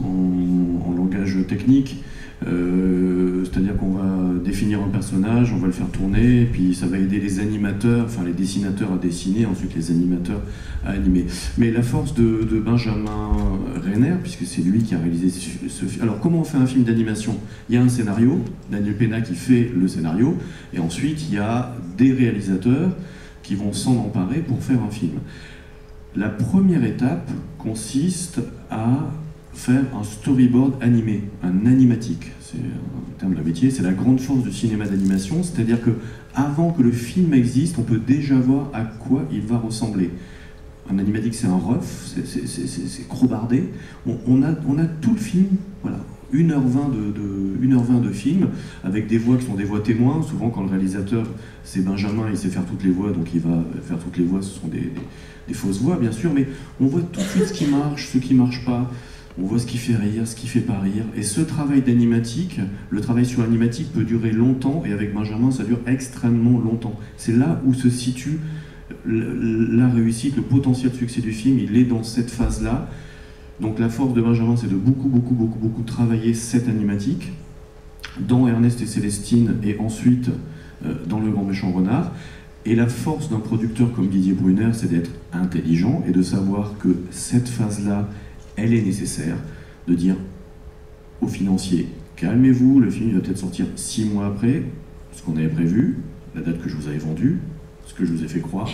en, langage technique. Euh, c'est-à-dire qu'on va définir un personnage, on va le faire tourner, et puis ça va aider les animateurs, enfin les dessinateurs à dessiner, ensuite les animateurs à animer. Mais la force de, Benjamin Renner, puisque c'est lui qui a réalisé ce, film. Alors comment on fait un film d'animation? Il y a un scénario, Daniel Pena qui fait le scénario, et ensuite il y a des réalisateurs qui vont s'en emparer pour faire un film. La première étape consiste à faire un storyboard animé, un animatique. C'est un terme de métier, c'est la grande force du cinéma d'animation, c'est-à-dire que avant que le film existe, on peut déjà voir à quoi il va ressembler. Un animatique, c'est un rough, c'est crobardé. On, a, on a tout le film, voilà, 1h20 de, 1h20 de film, avec des voix qui sont des voix témoins. Souvent, quand le réalisateur, c'est Benjamin, il sait faire toutes les voix, donc il va faire toutes les voix, ce sont des, des fausses voix, bien sûr, mais on voit tout de suite ce qui marche, ce qui ne marche pas on voit ce qui fait rire, ce qui fait pas rire. Et ce travail d'animatique, le travail sur animatique peut durer longtemps, et avec Benjamin, ça dure extrêmement longtemps. C'est là où se situe la réussite, le potentiel de succès du film, il est dans cette phase-là. Donc la force de Benjamin, c'est de beaucoup, beaucoup, beaucoup, beaucoup travailler cette animatique dans Ernest et Célestine, et ensuite euh, dans Le Grand Méchant Renard. Et la force d'un producteur comme Didier Brunner, c'est d'être intelligent et de savoir que cette phase-là elle est nécessaire de dire aux financiers calmez-vous, le film va peut-être sortir six mois après, ce qu'on avait prévu, la date que je vous avais vendue, ce que je vous ai fait croire.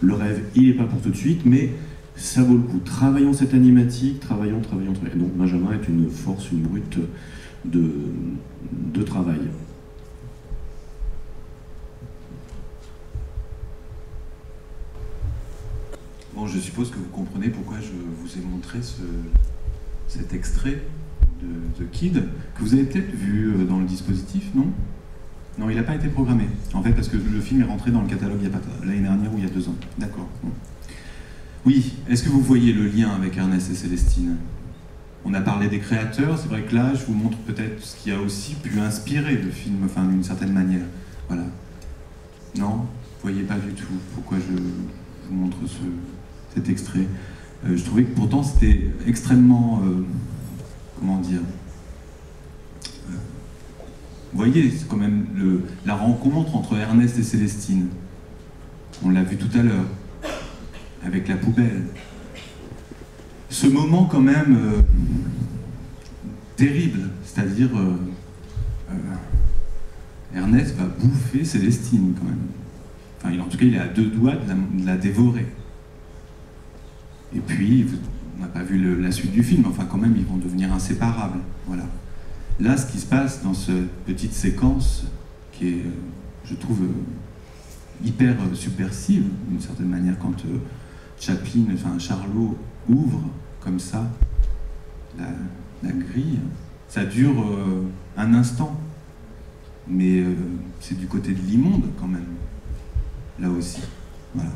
Le rêve, il n'est pas pour tout de suite, mais ça vaut le coup. Travaillons cette animatique, travaillons, travaillons, travaillons. Donc Benjamin est une force, une brute de, de travail. Bon, je suppose que vous comprenez pourquoi je vous ai montré ce, cet extrait de Kid, que vous avez peut-être vu euh, dans le dispositif, non? Non, il n'a pas été programmé. En fait, parce que le film est rentré dans le catalogue l'année dernière ou il y a deux ans. D'accord. Oui, est-ce que vous voyez le lien avec Ernest et Célestine? On a parlé des créateurs, c'est vrai que là, je vous montre peut-être ce qui a aussi pu inspirer le film, enfin d'une certaine manière. Voilà. Non? Vous voyez pas du tout pourquoi je vous montre ce, cet extrait. Euh, je trouvais que pourtant c'était extrêmement, euh, comment dire, euh, vous voyez, c'est quand même le, la rencontre entre Ernest et Célestine. On l'a vu tout à l'heure, avec la poubelle. Ce moment quand même terrible, c'est-à-dire Ernest va bouffer Célestine quand même. Enfin, en tout cas, il est à deux doigts de la dévorer. Et puis, on n'a pas vu la suite du film, enfin quand même, ils vont devenir inséparables. Voilà. Là, ce qui se passe dans cette petite séquence, qui est, je trouve, euh, hyper euh, subversive, d'une certaine manière, quand euh, Chaplin, enfin Charlot, ouvre comme ça la, grille, ça dure euh, un instant, mais euh, c'est du côté de l'immonde quand même, là aussi. Voilà.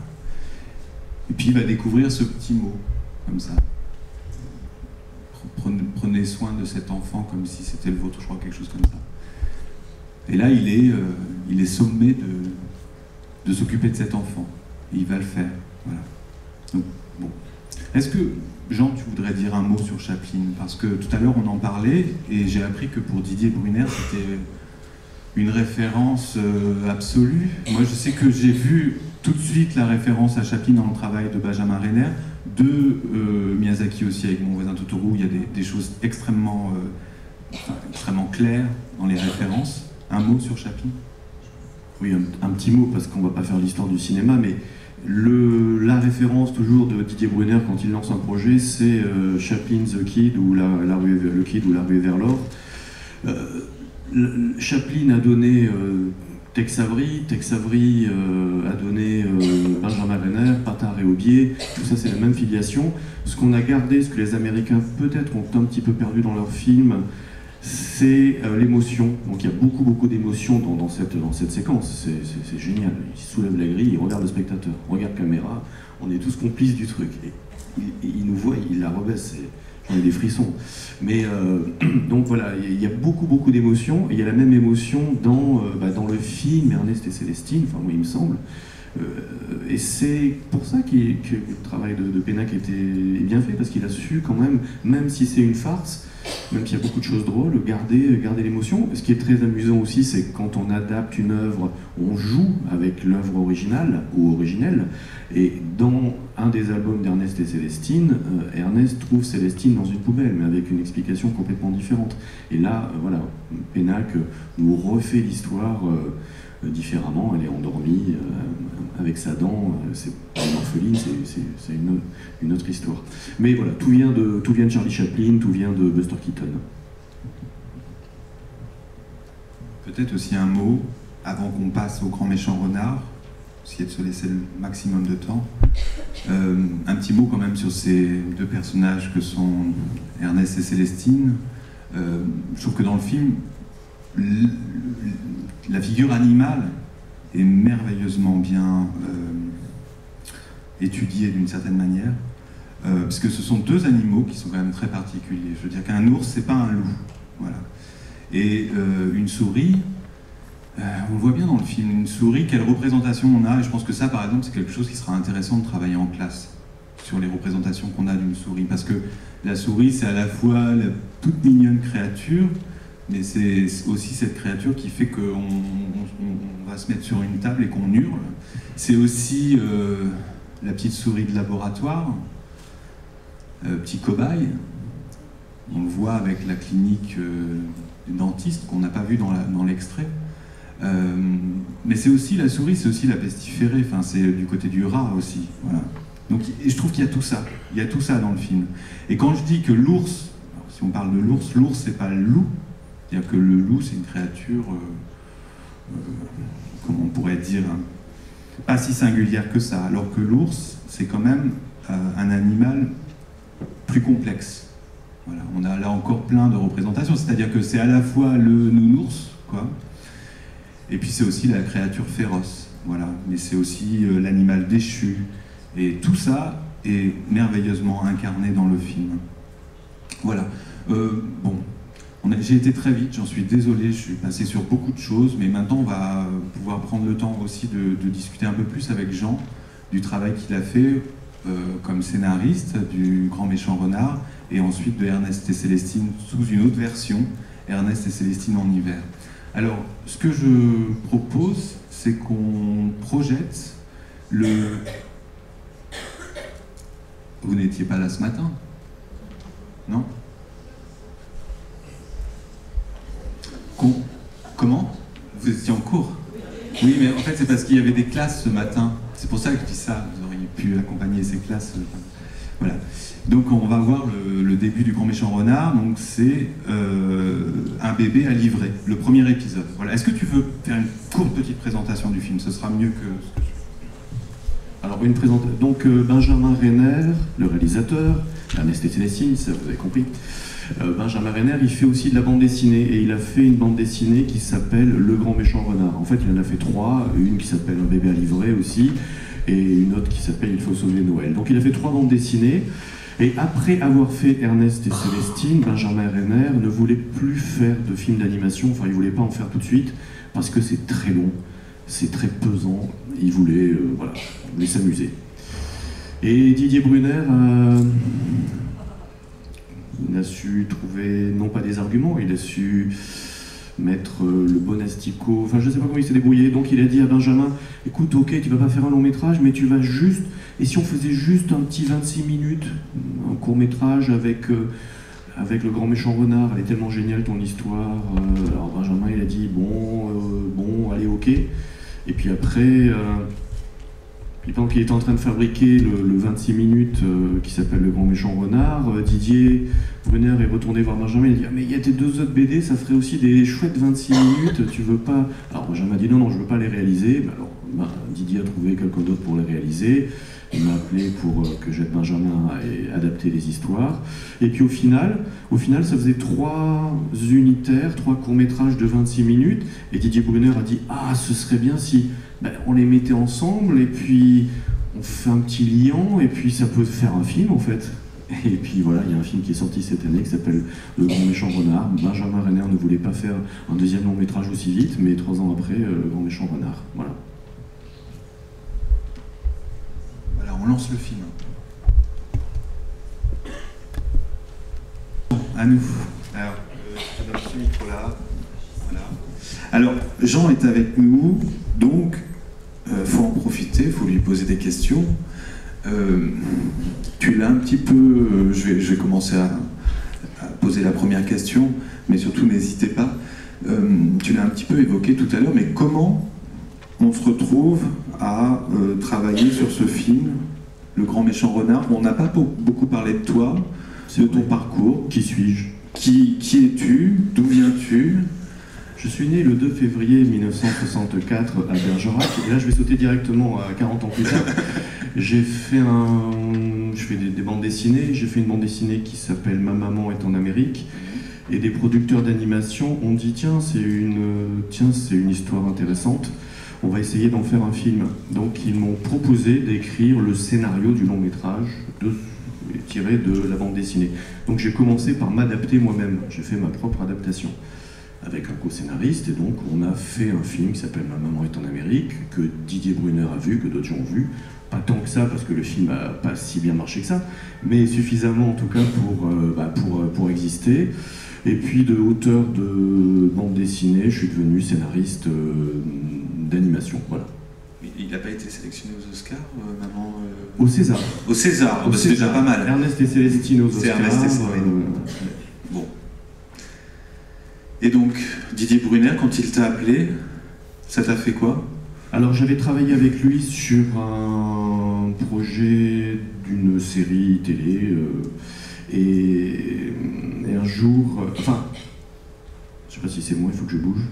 Et puis il va découvrir ce petit mot, comme ça. Prenez, soin de cet enfant comme si c'était le vôtre, je crois, quelque chose comme ça. Et là, il est, euh, il est sommé de, de s'occuper de cet enfant. Et il va le faire. Voilà. Donc, bon. Est-ce que, Jean, tu voudrais dire un mot sur Chaplin? Parce que tout à l'heure, on en parlait, et j'ai appris que pour Didier Brunner, c'était une référence euh, absolue. Moi, je sais que j'ai vu tout de suite la référence à Chaplin dans le travail de Benjamin Renner, de euh, Miyazaki aussi avec mon voisin Totoro, il y a des, choses extrêmement, euh, extrêmement claires dans les références. Un mot sur Chaplin? Oui, un, petit mot, parce qu'on va pas faire l'histoire du cinéma, mais la référence toujours de Didier Brunner quand il lance un projet, c'est euh, Chaplin The Kid ou la, la rue, le Kid ou la rue vers l'or. Euh, Chaplin a donné Tex Avery, Tex Avery euh, a donné euh, Benjamin Renner, Patard et Aubier, tout ça c'est la même filiation. Ce qu'on a gardé, ce que les Américains peut-être ont un petit peu perdu dans leurs films, c'est euh, l'émotion. Donc il y a beaucoup beaucoup d'émotions dans, cette, séquence, c'est- génial. Il soulève la grille, il regarde le spectateur, regarde caméra, on est tous complices du truc. Et il, nous voit, il la rebaisse, j'en ai des frissons. Mais euh, *clears throat* donc voilà, il y a beaucoup beaucoup d'émotions, il y a la même émotion dans, euh, bah, dans le film Ernest et Célestine, enfin moi il me semble. Euh, et c'est pour ça que le travail de, de Pénac était bien fait, parce qu'il a su quand même, même si c'est une farce, même s'il y a beaucoup de choses drôles, garder, garder l'émotion. Ce qui est très amusant aussi, c'est quand on adapte une œuvre, on joue avec l'œuvre originale ou originelle. Et dans un des albums d'Ernest et Célestine, euh, Ernest trouve Célestine dans une poubelle, mais avec une explication complètement différente. Et là, euh, voilà, Pénac nous refait l'histoire euh, différemment. Elle est endormie avec sa dent. c'est une orpheline, c'est- une, une autre histoire. Mais voilà, tout vient, de, tout vient de Charlie Chaplin, tout vient de Buster Keaton. Peut-être aussi un mot avant qu'on passe au grand méchant renard, essayer de se laisser le maximum de temps. Euh, un petit mot quand même sur ces deux personnages que sont Ernest et Célestine. Euh, je trouve que dans le film, la figure animale est merveilleusement bien euh, étudiée d'une certaine manière. Euh, parce que ce sont deux animaux qui sont quand même très particuliers. Je veux dire qu'un ours, c'est pas un loup. Voilà. Et une souris, euh, on le voit bien dans le film, une souris, quelle représentation on a Et je pense que ça, par exemple, c'est quelque chose qui sera intéressant de travailler en classe sur les représentations qu'on a d'une souris. Parce que la souris, c'est à la fois la toute mignonne créature, mais c'est aussi cette créature qui fait qu'on on- va se mettre sur une table et qu'on hurle. C'est aussi euh, la petite souris de laboratoire, euh, petit cobaye. On le voit avec la clinique euh, dentiste qu'on n'a pas vu dans l'extrait. Euh, mais c'est aussi la souris, c'est aussi la pestiférée, enfin, c'est du côté du rat aussi. Voilà. Donc je trouve qu'il y a tout ça, il y a tout ça dans le film. Et quand je dis que l'ours, si on parle de l'ours, l'ours c'est pas le loup, c'est-à-dire que le loup c'est une créature, euh, euh, comment on pourrait dire, hein, pas si singulière que ça, alors que l'ours c'est quand même un animal plus complexe. Voilà. On a là encore plein de représentations, c'est-à-dire que c'est à la fois le nounours, quoi, et puis c'est aussi la créature féroce, voilà. Mais c'est aussi euh, l'animal déchu. Et tout ça est merveilleusement incarné dans le film. Voilà. Euh, bon, j'ai été très vite, j'en suis désolé, je suis passé sur beaucoup de choses, mais maintenant on va pouvoir prendre le temps aussi de, discuter un peu plus avec Jean du travail qu'il a fait euh, comme scénariste du Grand Méchant Renard et ensuite de Ernest et Célestine sous une autre version, Ernest et Célestine en hiver. Alors, ce que je propose, c'est qu'on projette le... Vous n'étiez pas là ce matin Non Comment Vous étiez en cours Oui, mais en fait, c'est parce qu'il y avait des classes ce matin. C'est pour ça que je dis ça. Vous auriez pu accompagner ces classes. Voilà. Donc on va voir le, début du Grand Méchant Renard. Donc c'est euh, un bébé à livrer, le premier épisode. Est-ce que tu veux faire une courte petite présentation du film? Ce sera mieux que. Alors une présentation. Donc euh, Benjamin Renner, le réalisateur, Ernest Célestine, ça vous avez compris. Euh, Benjamin Renner, il fait aussi de la bande dessinée et il a fait une bande dessinée qui s'appelle Le Grand Méchant Renard. En fait, il en a fait trois, une qui s'appelle Un bébé à livrer aussi, et une autre qui s'appelle Il faut sauver Noël. Donc il a fait trois bandes dessinées. Et après avoir fait Ernest et Célestine, Benjamin Renner ne voulait plus faire de films d'animation, enfin il voulait pas en faire tout de suite, parce que c'est très long, c'est très pesant, il voulait euh, voilà, s'amuser. Et Didier Brunner euh, a su trouver, non pas des arguments, il a su mettre euh, le bon asticot, enfin je sais pas comment il s'est débrouillé, donc il a dit à Benjamin, écoute ok tu vas pas faire un long métrage, mais tu vas juste, et si on faisait juste un petit 26 minutes, un court métrage avec, euh, avec le grand méchant renard, elle est tellement géniale ton histoire, euh, alors Benjamin il a dit bon, bon, allez ok, et puis après puis pendant qu'il était en train de fabriquer le, 26 minutes euh, qui s'appelle Le Grand Méchant Renard, euh, Didier Brunner est retourné voir Benjamin et il dit ah, mais il y a tes deux autres BD, ça ferait aussi des chouettes 26 minutes, tu veux pas? Alors Benjamin a dit non, non, je veux pas les réaliser. Ben, alors ben, Didier a trouvé quelqu'un d'autre pour les réaliser. Il m'a appelé pour euh, que j'aide Benjamin à adapter les histoires. Et puis au final, au final, ça faisait trois unitaires, trois courts-métrages de 26 minutes. Et Didier Brunner a dit Ah, ce serait bien si ben, on les mettait ensemble et puis on fait un petit liant et puis ça peut faire un film en fait. Et puis voilà, il y a un film qui est sorti cette année qui s'appelle Le Grand Méchant Renard. Benjamin Renner ne voulait pas faire un deuxième long métrage aussi vite, mais trois ans après, euh, Le Grand Méchant Renard. Voilà. Voilà, on lance le film. À nous. Alors, euh, je donne ce micro-là. Voilà. Alors, Jean est avec nous, donc euh, faut en profiter, il faut lui poser des questions. Euh, tu l'as un petit peu, euh, je, vais, commencer à, poser la première question, mais surtout n'hésitez pas. tu l'as un petit peu évoqué tout à l'heure, mais comment on se retrouve à travailler sur ce film, Le Grand Méchant Renard? On n'a pas beaucoup parlé de toi, de ton parcours. Qui suis-je? Qui, qui es-tu? D'où viens-tu? Je suis né le 2 février 1964 à Bergerac, et là je vais sauter directement à 40 ans plus tard. *laughs* J'ai fait un. Je fais des, bandes dessinées, j'ai fait une bande dessinée qui s'appelle Ma maman est en Amérique, et des producteurs d'animation ont dit tiens, c'est une, tiens, c'est une histoire intéressante, on va essayer d'en faire un film. Donc ils m'ont proposé d'écrire le scénario du long métrage tiré de la bande dessinée. Donc j'ai commencé par m'adapter moi-même, j'ai fait ma propre adaptation avec un co-scénariste, et donc on a fait un film qui s'appelle Ma maman est en Amérique, que Didier Brunner a vu, que d'autres gens ont vu. Pas tant que ça, parce que le film n'a pas si bien marché que ça, mais suffisamment en tout cas pour, euh, bah, pour, euh, pour exister. Et puis de auteur de bande dessinée, je suis devenu scénariste euh, d'animation. Voilà. Il n'a pas été sélectionné aux Oscars, maman Au César. Au César, oh, c'est déjà pas mal. Ernest et Célestine aux Oscars. Ernest et Bon. Et donc, Didier Brunner, quand il t'a appelé, ça t'a fait quoi? Alors j'avais travaillé avec lui sur un projet d'une série télé euh, et, un jour, euh, enfin, je sais pas si c'est moi, il faut que je bouge.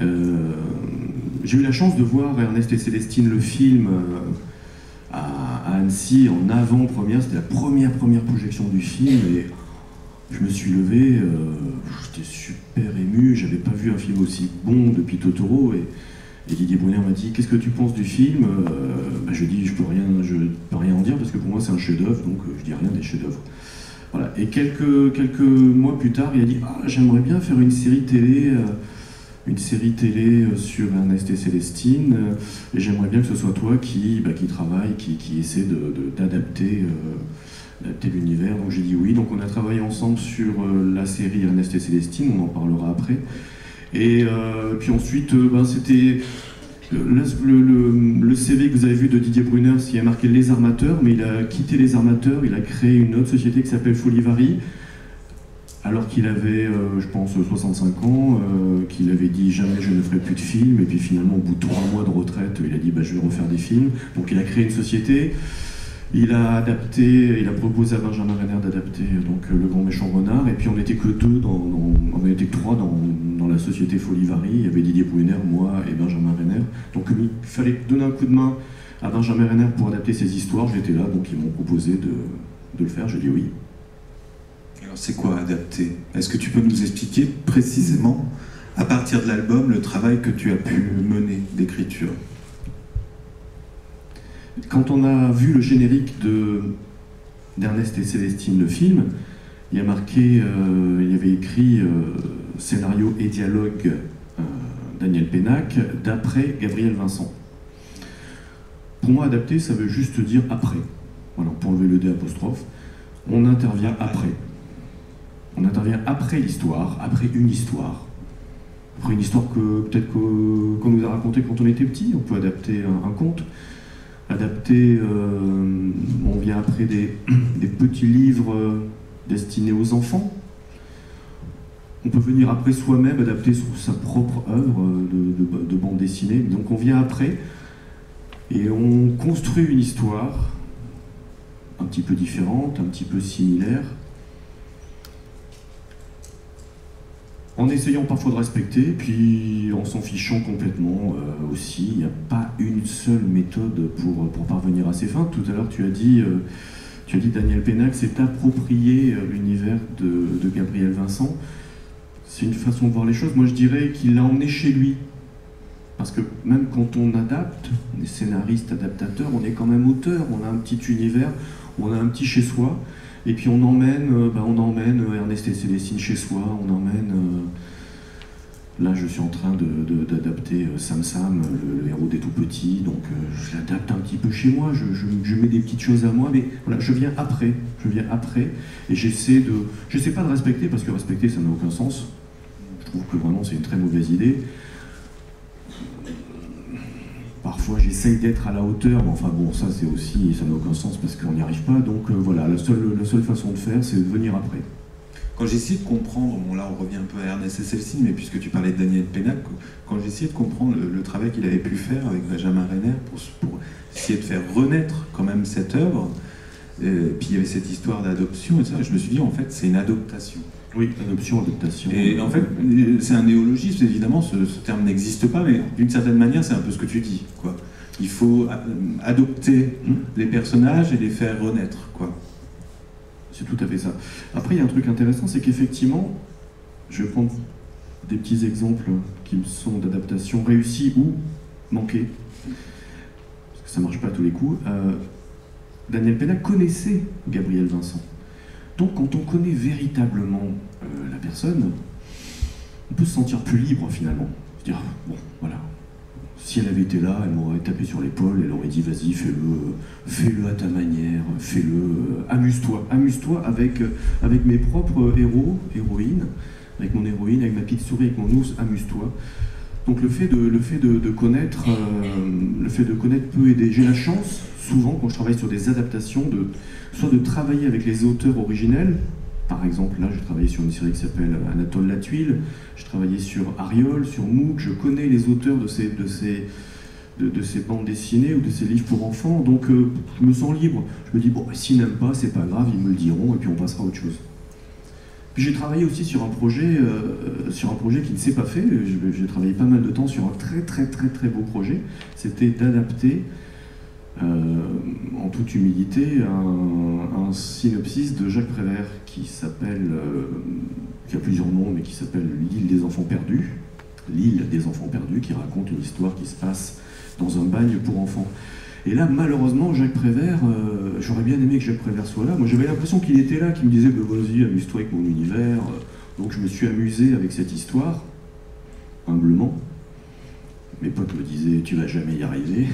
Euh, J'ai eu la chance de voir Ernest et Célestine le film à, à Annecy en avant-première. C'était la première première projection du film et je me suis levé, euh, j'étais super ému. J'avais pas vu un film aussi bon depuis Totoro et, et Didier Brunner m'a dit qu'est-ce que tu penses du film Euh, bah, Je dis je peux rien, je peux rien en dire parce que pour moi c'est un chef-d'œuvre donc euh, je dis rien des chefs-d'œuvre. Voilà. Et quelques, quelques mois plus tard, il a dit ah, J'aimerais bien faire une série télé, euh, une série télé sur Ernest et Célestine, et j'aimerais bien que ce soit toi qui, bah, qui travaille, qui, qui essaie de- de- euh, d'adapter l'univers. Donc j'ai dit oui. Donc on a travaillé ensemble sur euh, la série Ernest et Célestine, on en parlera après. Et euh, puis ensuite, ben, c'était. Le, CV que vous avez vu de Didier Brunner, il a marqué Les Armateurs, mais il a quitté Les Armateurs, il a créé une autre société qui s'appelle Folivari, alors qu'il avait, je pense, 65 ans, qu'il avait dit jamais je ne ferai plus de films, et puis finalement, au bout de trois mois de retraite, il a dit bah, je vais refaire des films. Donc il a créé une société. Il a adapté, il a proposé à Benjamin Renner d'adapter donc euh, Le Grand Méchant Renard, et puis on n'était que deux, dans, on était que trois dans, la société Folivari. Il y avait Didier Brunner, moi et Benjamin Renner. Donc il fallait donner un coup de main à Benjamin Renner pour adapter ses histoires, j'étais là, donc ils m'ont proposé de, le faire. J'ai dit oui. Alors c'est quoi adapter? Est-ce que tu peux nous expliquer précisément, à partir de l'album, le travail que tu as pu mener d'écriture? Quand on a vu le générique de d'Ernest et Célestine, le film, il y a marqué, euh, il y avait écrit euh, scénario et dialogue euh, Daniel Pénac d'après Gabriel Vincent. Pour moi, adapter, ça veut juste dire après. Voilà, pour enlever le D apostrophe. On intervient après. On intervient après l'histoire, après une histoire. Après une histoire que peut-être qu'on nous a racontée quand on était petit. On peut adapter un conte adapté, euh, on vient après *clears throat* des, petits livres euh, destinés aux enfants. On peut venir après soi-même adapter sa propre œuvre euh, de bande dessinée. Donc on vient après et on construit une histoire un petit peu différente, un petit peu similaire, en essayant parfois de respecter, puis en s'en fichant complètement euh, aussi. Il n'y a pas une seule méthode pour, pour parvenir à ses fins. Tout à l'heure, tu as dit, euh, Daniel Pénac s'est approprié euh, l'univers de, de Gabriel Vincent. C'est une façon de voir les choses. Moi, je dirais qu'il l'a emmené chez lui. Parce que même quand on adapte, on est scénariste, adaptateur, on est quand même auteur. On a un petit univers, on a un petit chez soi. Et puis on emmène, euh, bah, on emmène euh, Ernest et Célestine chez soi, on emmène. euh, là, je suis en train de- de- d'adapter euh, Sam Sam, le, héros des tout petits, donc je l'adapte un petit peu chez moi, je, je- je mets des petites choses à moi, mais voilà, je viens après, je viens après, et j'essaie de. J'essaie pas de respecter, parce que respecter, ça n'a aucun sens. Je trouve que vraiment, c'est une très mauvaise idée. Parfois, j'essaye d'être à la hauteur, mais enfin bon, ça c'est aussi, ça n'a aucun sens parce qu'on n'y arrive pas. Donc euh, voilà, la seule, façon de faire, c'est de venir après. Quand j'essaie de comprendre, bon là on revient un peu à Ernest Célestine, mais puisque tu parlais de Daniel Pénac, quand j'essayais de comprendre le, travail qu'il avait pu faire avec Benjamin Renner pour, pour essayer de faire renaître quand même cette œuvre, euh, puis il y avait cette histoire d'adoption et ça, je me suis dit en fait c'est une adaptation. Oui, adoption, adaptation. Et en fait, c'est un néologisme, évidemment, ce, ce terme n'existe pas, mais d'une certaine manière, c'est un peu ce que tu dis. Quoi. Il faut euh, adopter Hmm. les personnages et les faire renaître. Quoi. C'est tout à fait ça. Après, il y a un truc intéressant, c'est qu'effectivement, je vais prendre des petits exemples qui me sont d'adaptation réussie ou manquée, parce que ça marche pas à tous les coups. Euh, Daniel Pénac connaissait Gabriel Vincent. Donc, quand on connaît véritablement euh, la personne, on peut se sentir plus libre finalement. Dire, bon, voilà. Si elle avait été là, elle m'aurait tapé sur l'épaule, elle aurait dit vas-y, fais-le, euh, fais-le à ta manière, fais-le, euh, amuse-toi, amuse-toi avec, avec mes propres héros, héroïnes, avec mon héroïne, avec ma petite souris, avec mon ours, amuse-toi. Donc le fait de, le fait de, connaître, le fait de connaître peut aider. J'ai la chance, souvent, quand je travaille sur des adaptations, soit de travailler avec les auteurs originels, par exemple, là, j'ai travaillé sur une série qui s'appelle Anatole la tuile, je travaillais sur Ariol, sur MOOC, je connais les auteurs de ces, de ces, de, ces bandes dessinées ou de ces livres pour enfants, donc euh, je me sens libre. Je me dis, bon, s'ils n'aiment pas, c'est pas grave, ils me le diront, et puis on passera à autre chose. Puis j'ai travaillé aussi sur un projet, euh, sur un projet qui ne s'est pas fait. J'ai travaillé pas mal de temps sur un très très très très beau projet. C'était d'adapter en toute humilité, un, synopsis de Jacques Prévert qui s'appelle, euh, qui a plusieurs noms, mais qui s'appelle L'île des enfants perdus. L'île des enfants perdus, qui raconte une histoire qui se passe dans un bagne pour enfants. Et là, malheureusement, Jacques Prévert, euh, j'aurais bien aimé que Jacques Prévert soit là. Moi, j'avais l'impression qu'il était là, qu'il me disait bah, Vas-y, amuse-toi avec mon univers. Donc, je me suis amusé avec cette histoire, humblement. Mes potes me disaient Tu vas jamais y arriver.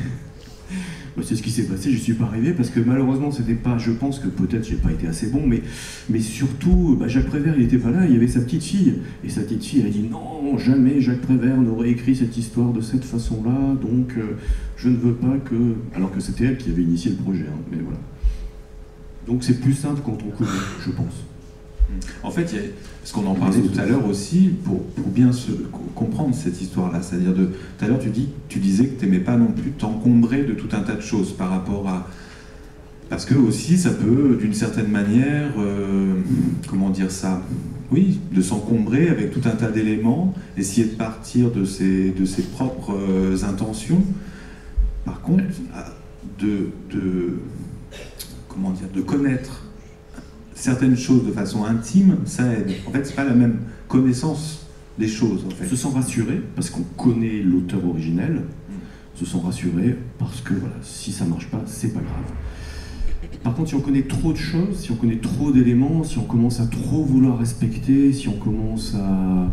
C'est ce qui s'est passé, je suis pas arrivé parce que malheureusement c'était pas, je pense que peut-être j'ai pas été assez bon, mais, mais surtout bah, Jacques Prévert il était pas là, il y avait sa petite fille et sa petite fille elle a dit non jamais Jacques Prévert n'aurait écrit cette histoire de cette façon-là, donc euh, je ne veux pas que, alors que c'était elle qui avait initié le projet, hein, mais voilà. Donc c'est plus simple quand on connaît, je pense. En fait, il y a ce qu'on en parlait tout à l'heure aussi, pour, bien se, comprendre cette histoire-là. C'est-à-dire, de tout à l'heure, tu, dis, tu disais que tu n'aimais pas non plus t'encombrer de tout un tas de choses par rapport à. Parce que aussi, ça peut, d'une certaine manière, euh, comment dire ça? Oui, de s'encombrer avec tout un tas d'éléments, essayer de partir de ses, propres euh, intentions. Par contre, de, comment dire, de connaître certaines choses de façon intime, ça aide. En fait, c'est pas la même connaissance des choses. En. Se sent rassuré parce qu'on connaît l'auteur originel. Se sent rassuré parce que si ça marche pas, c'est pas grave. Par contre, si on connaît trop de choses, si on connaît trop d'éléments, si on commence à trop vouloir respecter, si on commence à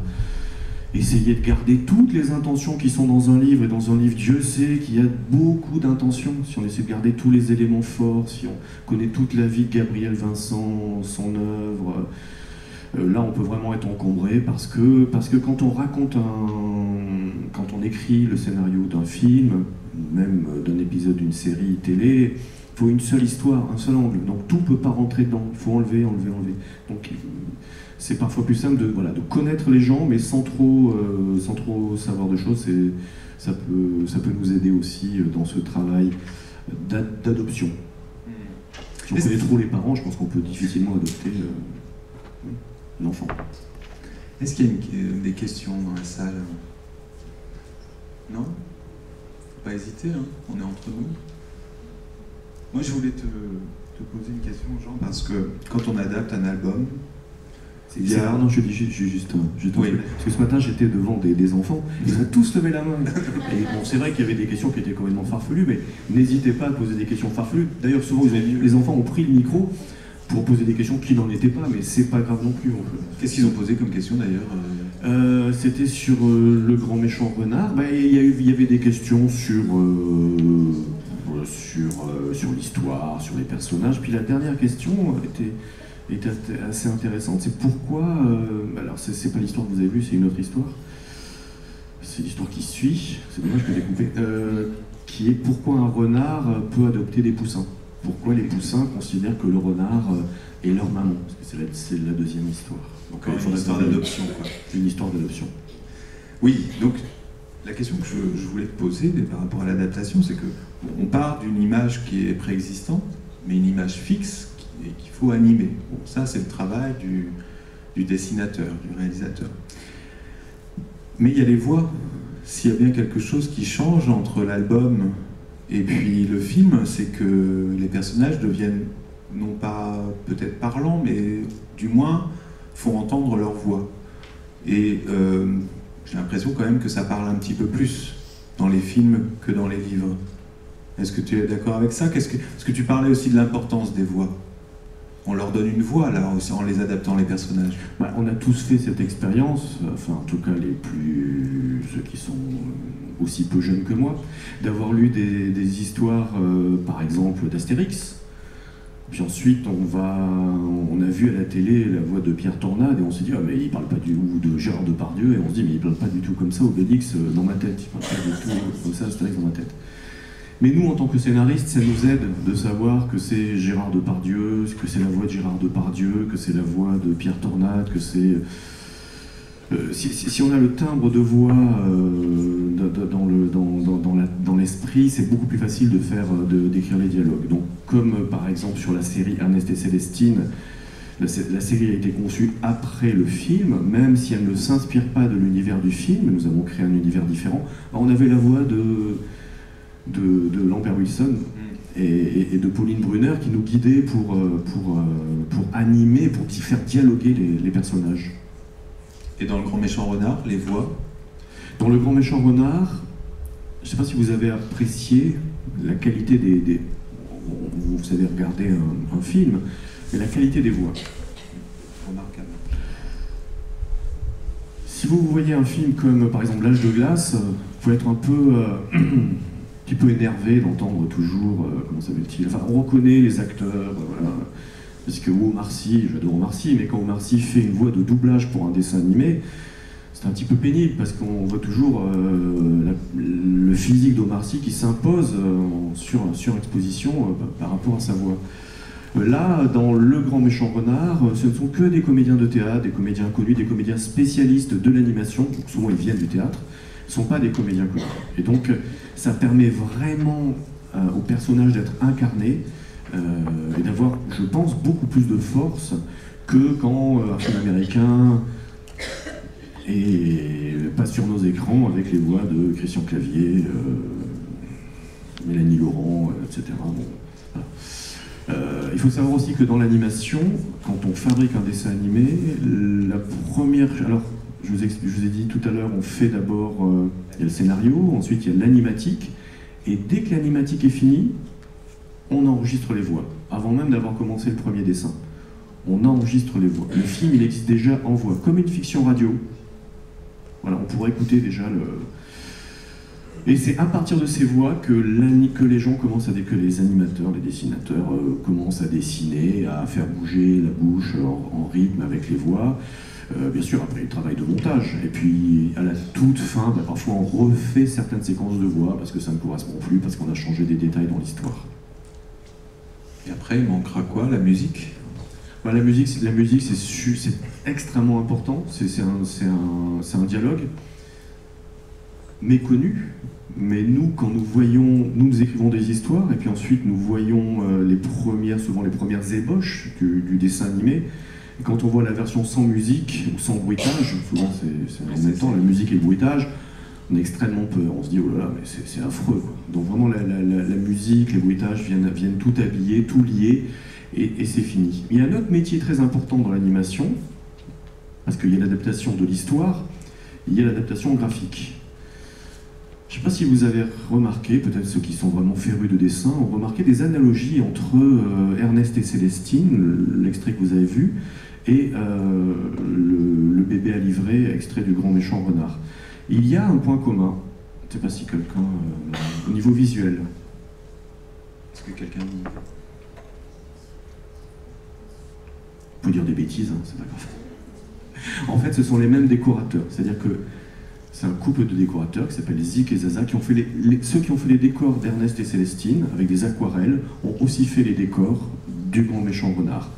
essayer de garder toutes les intentions qui sont dans un livre, et dans un livre, Dieu sait qu'il y a beaucoup d'intentions. Si on essaie de garder tous les éléments forts, si on connaît toute la vie de Gabriel Vincent, son œuvre, euh, là on peut vraiment être encombré parce que, parce que quand on raconte un. quand on écrit le scénario d'un film, même d'un épisode d'une série télé, il faut une seule histoire, un seul angle. Donc tout ne peut pas rentrer dedans. Il faut enlever, enlever, enlever. Donc c'est parfois plus simple de, voilà, de connaître les gens, mais sans trop, euh, sans trop savoir de choses. Ça peut, ça peut nous aider aussi euh, dans ce travail d'adoption. Si on connaît trop les parents, je pense qu'on peut difficilement adopter euh, l'enfant. Est-ce qu'il y a des questions dans la salle? Non? Faut pas hésiter, hein. on est entre nous. Moi, je voulais te, te poser une question, Jean, parce que quand on adapte un album, c'est rare, non, je dis juste, juste, Parce que ce matin, j'étais devant des, enfants, ils ont tous levé la main. *laughs* Et bon, c'est vrai qu'il y avait des questions qui étaient complètement farfelues, mais n'hésitez pas à poser des questions farfelues. D'ailleurs, souvent, les enfants ont pris le micro pour poser des questions qui n'en étaient pas, mais c'est pas grave non plus. Qu'est-ce qu'ils ont posé comme question d'ailleurs euh, C'était sur euh, le grand méchant renard. Ben, il, y y avait des questions sur, euh, sur, sur l'histoire, sur les personnages. Puis la dernière question était est assez intéressante. C'est pourquoi, euh, alors c'est pas l'histoire que vous avez vue, c'est une autre histoire. C'est l'histoire qui suit, c'est dommage que j'ai coupé, euh, qui est pourquoi un renard peut adopter des poussins. Pourquoi les poussins considèrent que le renard euh, est leur maman Parce que c'est la, deuxième histoire. Donc une histoire d'adoption. Une histoire d'adoption. Oui, donc la question que je, voulais te poser par rapport à l'adaptation, c'est que on part d'une image qui est préexistante, mais une image fixe et qu'il faut animer. Bon, ça, c'est le travail du, dessinateur, du réalisateur. Mais il y a les voix. S'il y a bien quelque chose qui change entre l'album et puis le film, c'est que les personnages deviennent non pas peut-être parlants, mais du moins font entendre leur voix. Et euh, j'ai l'impression quand même que ça parle un petit peu plus dans les films que dans les livres. Est-ce que tu es d'accord avec ça? Qu'est-ce que, Parce que tu parlais aussi de l'importance des voix on leur donne une voix là en les adaptant les personnages. Bah, on a tous fait cette expérience, enfin en tout cas les plus ceux qui sont aussi peu jeunes que moi, d'avoir lu des, histoires, euh, par exemple d'Astérix. Puis ensuite, on va, on a vu à la télé la voix de Pierre Tornade et on s'est dit ah mais il parle pas du ou de Gérard Depardieu et on se dit mais il parle pas du tout comme ça Obélix euh, dans ma tête, il parle pas du tout comme ça Astérix dans ma tête. Mais nous, en tant que scénaristes, ça nous aide de savoir que c'est Gérard Depardieu, que c'est la voix de Gérard Depardieu, que c'est la voix de Pierre Tornade, que c'est... Euh, si, on a le timbre de voix euh, dans, l'esprit, c'est beaucoup plus facile de faire, euh, d'écrire les dialogues. Donc, comme par exemple sur la série Ernest et Célestine, la, la série a été conçue après le film, même si elle ne s'inspire pas de l'univers du film, nous avons créé un univers différent. On avait la voix de, de, de Lambert Wilson et, et- et de Pauline Brunner qui nous guidaient pour, euh, pour, euh, pour animer, pour faire dialoguer les, les personnages. Et dans le grand méchant renard, les voix. Dans Le Grand Méchant Renard, je ne sais pas si vous avez apprécié la qualité des... des- vous, vous avez regardé un, un film, mais la qualité des voix. Remarquable. Si vous voyez un film comme par exemple L'âge de glace, euh, vous pouvez être un peu, euh, *clears throat* peu énervé d'entendre toujours, euh, comment s'appelle-t-il on reconnaît les acteurs, euh. Parce que Omar Sy, j'adore Omar Sy, mais quand Omar Sy fait une voix de doublage pour un dessin animé, c'est un petit peu pénible parce qu'on voit toujours euh, le physique d'Omar Sy qui s'impose sur, exposition par- rapport à sa voix. Là, dans Le Grand Méchant Renard, ce ne sont que des comédiens de théâtre, des comédiens connus, des comédiens spécialistes de l'animation, souvent ils viennent du théâtre, sont pas des comédiens connus. Et donc, euh, ça permet vraiment euh, au personnage d'être incarné euh, et d'avoir, je pense, beaucoup plus de force que quand euh, un film américain passe sur nos écrans avec les voix de Christian Clavier, Mélanie Laurent, etc. Bon, il faut savoir aussi que dans l'animation, quand on fabrique un dessin animé, la première. Alors, je vous, ai dit tout à l'heure, on fait d'abord. euh, le scénario, ensuite il y a l'animatique, et dès que l'animatique est fini, on enregistre les voix, avant même d'avoir commencé le premier dessin. On enregistre les voix. Le film, il existe déjà en voix, comme une fiction radio. Voilà, on pourrait écouter déjà le. Et c'est à partir de ces voix que, les gens commencent à, que les animateurs, les dessinateurs euh, commencent à dessiner, à faire bouger la bouche en rythme avec les voix. Euh, bien sûr, après le travail de montage. Et puis à la toute fin, bah, parfois on refait certaines séquences de voix parce que ça ne correspond plus, parce qu'on a changé des détails dans l'histoire. Et après, il manquera quoi La musique? Bah, la musique, c'est- la musique, c'est extrêmement important. C'est un, dialogue méconnu. Mais nous, quand nous voyons, nous, nous écrivons des histoires, et puis ensuite nous voyons euh, les premières, souvent les premières ébauches du dessin animé. Quand on voit la version sans musique ou sans bruitage, souvent c'est en même temps la musique et le bruitage, on a extrêmement peur. On se dit oh là là, mais c'est affreux. Donc vraiment la, musique, les bruitages viennent, viennent tout habiller, tout lier, et, et c'est fini. Il y a un autre métier très important dans l'animation, parce qu'il y a l'adaptation de l'histoire, il y a l'adaptation graphique. Je ne sais pas si vous avez remarqué, peut-être ceux qui sont vraiment férus de dessin, ont remarqué des analogies entre euh, Ernest et Célestine, l'extrait que vous avez vu, et euh, le, bébé à livrer, extrait du grand méchant renard. Il y a un point commun, je ne sais pas si quelqu'un, euh, au niveau visuel, Est-ce que quelqu'un On peut dire des bêtises, hein, c'est pas grave. En fait, ce sont les mêmes décorateurs. C'est-à-dire que c'est un couple de décorateurs qui s'appelle Zik et Zaza, ceux qui ont fait les décors d'Ernest et Célestine, avec des aquarelles, ont aussi fait les décors du grand méchant renard.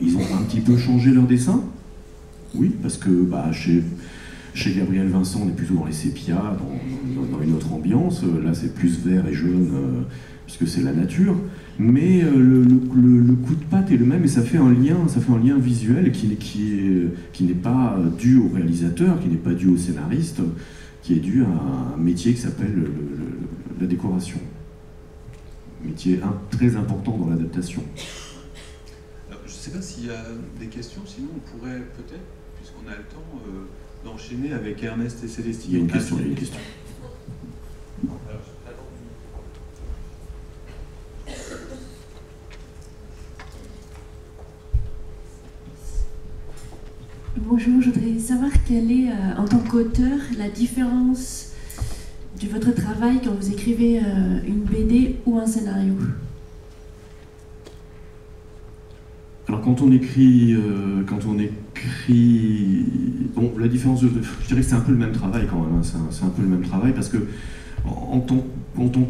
Ils ont un petit peu changé leur dessin, oui, parce que bah, chez, Gabriel Vincent, on est plutôt dans les sépias, dans, une autre ambiance. Là, c'est plus vert et jaune, euh, puisque c'est la nature. Mais euh, le, coup de patte est le même et ça fait un lien, ça fait un lien visuel qui, qui, est- qui n'est pas dû au réalisateur, qui n'est pas dû au scénariste, qui est dû à un métier qui s'appelle le- le- la décoration. Métier un- très important dans l'adaptation. Je ne sais pas s'il y a des questions, sinon on pourrait peut-être, puisqu'on a le temps, euh, d'enchaîner avec Ernest et Célestine. Il y a une Ah, question, il y a une si. question. Bonjour, je voudrais savoir quelle est, euh, en tant qu'auteur, la différence de votre travail quand vous écrivez euh, une BD ou un scénario? Alors quand on écrit, euh, quand on écrit, bon, la différence, je dirais que c'est un peu le même travail quand même. hein, c'est un, peu le même travail parce que en tant,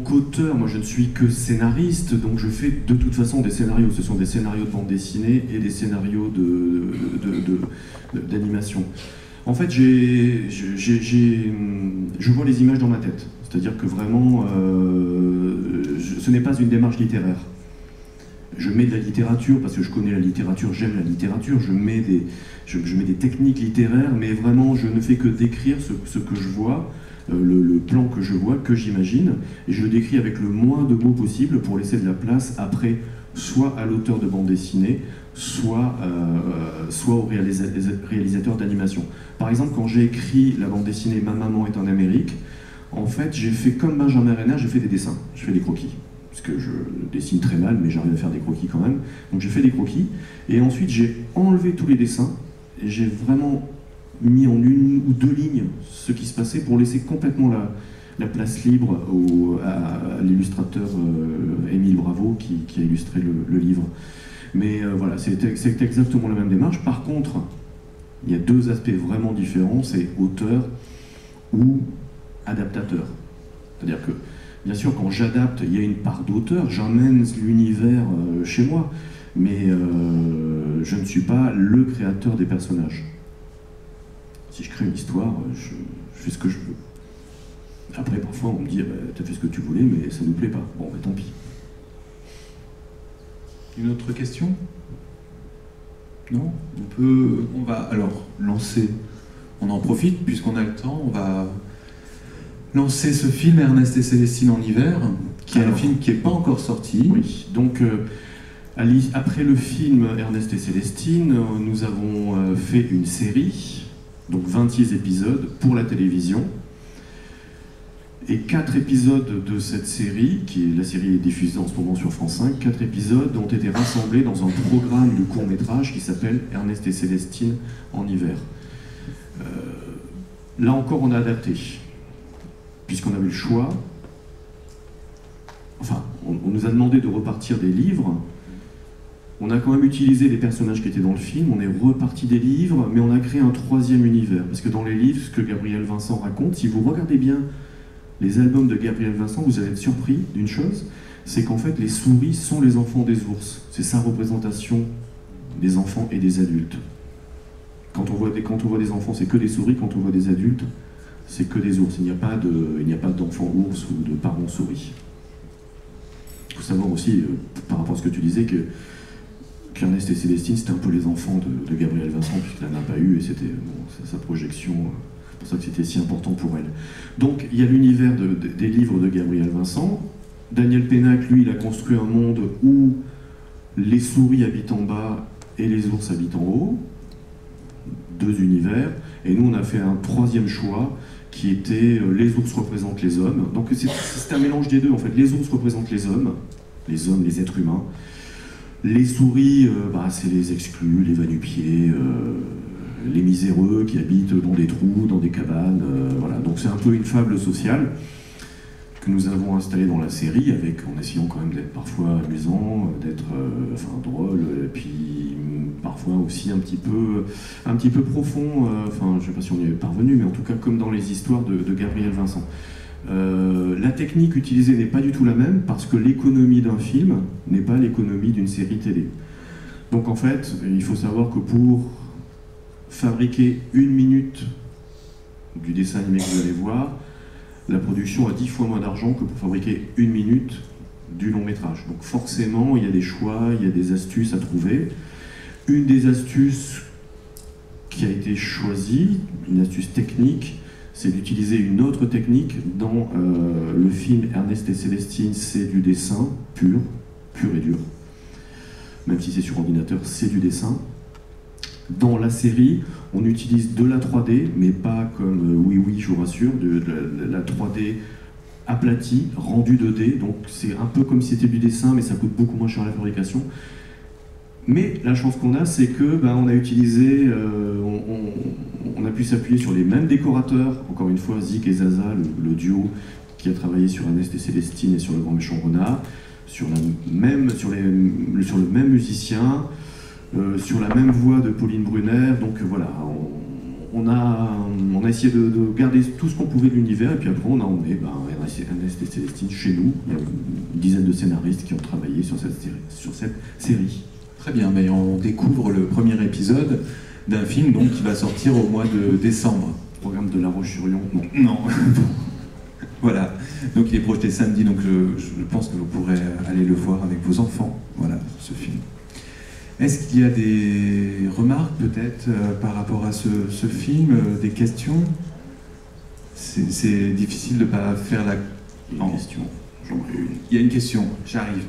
qu'auteur, moi je ne suis que scénariste, donc je fais de toute façon des scénarios. Ce sont des scénarios de bande dessinée et des scénarios d'animation. De, en fait, je vois les images dans ma tête. C'est-à-dire que vraiment, euh, ce n'est pas une démarche littéraire. Je mets de la littérature parce que je connais la littérature, j'aime la littérature, je mets, des, je, mets des techniques littéraires, mais vraiment, je ne fais que décrire ce, que je vois euh, le, plan que je vois, que j'imagine, et je le décris avec le moins de mots possible pour laisser de la place après, soit à l'auteur de bande dessinée, soit, euh, soit au réalisateur d'animation. Par exemple, quand j'ai écrit la bande dessinée Ma maman est en Amérique, en fait, j'ai fait comme Benjamin Renner, j'ai fait des dessins, je fais des croquis. Parce que je dessine très mal, mais j'arrive à faire des croquis quand même. Donc j'ai fait des croquis. Et ensuite, j'ai enlevé tous les dessins. Et j'ai vraiment mis en une ou deux lignes ce qui se passait pour laisser complètement la, la place libre à, l'illustrateur euh, Émile Bravo qui, a illustré le, livre. Mais euh, voilà, c'est exactement la même démarche. Par contre, il y a deux aspects vraiment différents, c'est auteur ou adaptateur. C'est-à-dire que, bien sûr, quand j'adapte, il y a une part d'auteur, j'emmène l'univers euh, chez moi, mais je ne suis pas le créateur des personnages si je crée une histoire, je, fais ce que je veux. Après, parfois, on me dit, bah, tu as fait ce que tu voulais, mais ça ne nous plaît pas. Bon, bah, tant pis. Une autre question? Non? On peut. On va alors lancer. On en profite, puisqu'on a le temps, on va lancer ce film Ernest et Célestine en hiver, qui est un film qui n'est pas encore sorti. Oui, donc. Euh, après le film Ernest et Célestine, nous avons euh, fait une série donc 26 épisodes pour la télévision. Et 4 épisodes de cette série, qui est, la série est diffusée en ce moment sur France 5, 4 épisodes ont été rassemblés dans un programme de court métrage qui s'appelle Ernest et Célestine en hiver. Euh, là encore, on a adapté, puisqu'on avait le choix. Enfin, on, nous a demandé de repartir des livres on a quand même utilisé les personnages qui étaient dans le film, on est reparti des livres, mais on a créé un troisième univers. Parce que dans les livres, ce que Gabriel Vincent raconte, si vous regardez bien les albums de Gabriel Vincent, vous allez être surpris d'une chose, c'est qu'en fait les souris sont les enfants des ours. C'est sa représentation des enfants et des adultes. Quand on voit des, quand on voit des enfants, c'est que des souris, quand on voit des adultes, c'est que des ours. Il n'y a pas d'enfants ours ou de parents souris. Il faut savoir aussi, euh, par rapport à ce que tu disais, que qu'Ernest et Célestine, c'était un peu les enfants de, Gabriel Vincent, puisqu'il n'en a pas eu, et c'était sa, projection, euh, c'est pour ça que c'était si important pour elle. Donc il y a l'univers des livres de Gabriel Vincent. Daniel Pénac, lui, il a construit un monde où les souris habitent en bas et les ours habitent en haut. Deux univers. Et nous, on a fait un troisième choix qui était euh, les ours représentent les hommes. Donc c'est un mélange des deux, en fait. Les ours représentent les hommes, les hommes, les êtres humains. Les souris, euh, bah, c'est les exclus, les vanupiers, euh, les miséreux qui habitent dans des trous, dans des cabanes. Euh, voilà. Donc c'est un peu une fable sociale que nous avons installée dans la série, avec, en essayant quand même d'être parfois amusant, d'être enfin, drôle, puis parfois aussi un petit peu, un petit peu profond. enfin, je ne sais pas si on y est parvenu, mais en tout cas comme dans les histoires de Gabriel Vincent. Euh, la technique utilisée n'est pas du tout la même parce que l'économie d'un film n'est pas l'économie d'une série télé. Donc en fait, il faut savoir que pour fabriquer une minute du dessin animé que vous allez voir, la production a dix fois moins d'argent que pour fabriquer une minute du long métrage. Donc forcément, il y a des choix, il y a des astuces à trouver. Une des astuces qui a été choisie, une astuce technique, c'est d'utiliser une autre technique. Dans euh, le film Ernest et Célestine, c'est du dessin pur, pur et dur. Même si c'est sur ordinateur, c'est du dessin. Dans la série, on utilise de la 3D, mais pas comme euh, oui oui, je vous rassure, de, la 3D aplatie, rendue 2D. Donc c'est un peu comme si c'était du dessin, mais ça coûte beaucoup moins cher à la fabrication. Mais la chance qu'on a, c'est que ben, on a utilisé, euh, on, a pu s'appuyer sur les mêmes décorateurs, encore une fois, Zik et Zaza, le, duo qui a travaillé sur Ernest et Célestine et sur Le Grand Méchant Renard, sur, même, sur, les, sur le même musicien, euh, sur la même voix de Pauline Brunner. Donc voilà, on a, on a essayé de, garder tout ce qu'on pouvait de l'univers, et puis après on a emmené ben, Ernest et Célestine chez nous. Il y a une dizaine de scénaristes qui ont travaillé. Sur cette série. Très bien, mais on découvre le premier épisode d'un film donc, qui va sortir au mois de décembre. Programme de La Roche-sur-Yon Non. *laughs* Non. voilà. Donc il est projeté samedi, donc je, je, pense que vous pourrez aller le voir avec vos enfants. Voilà, ce film. Est-ce qu'il y a des remarques peut-être euh, par rapport à ce, film, euh, des questions? C'est difficile de ne pas faire la question. Il y a une question, j'arrive.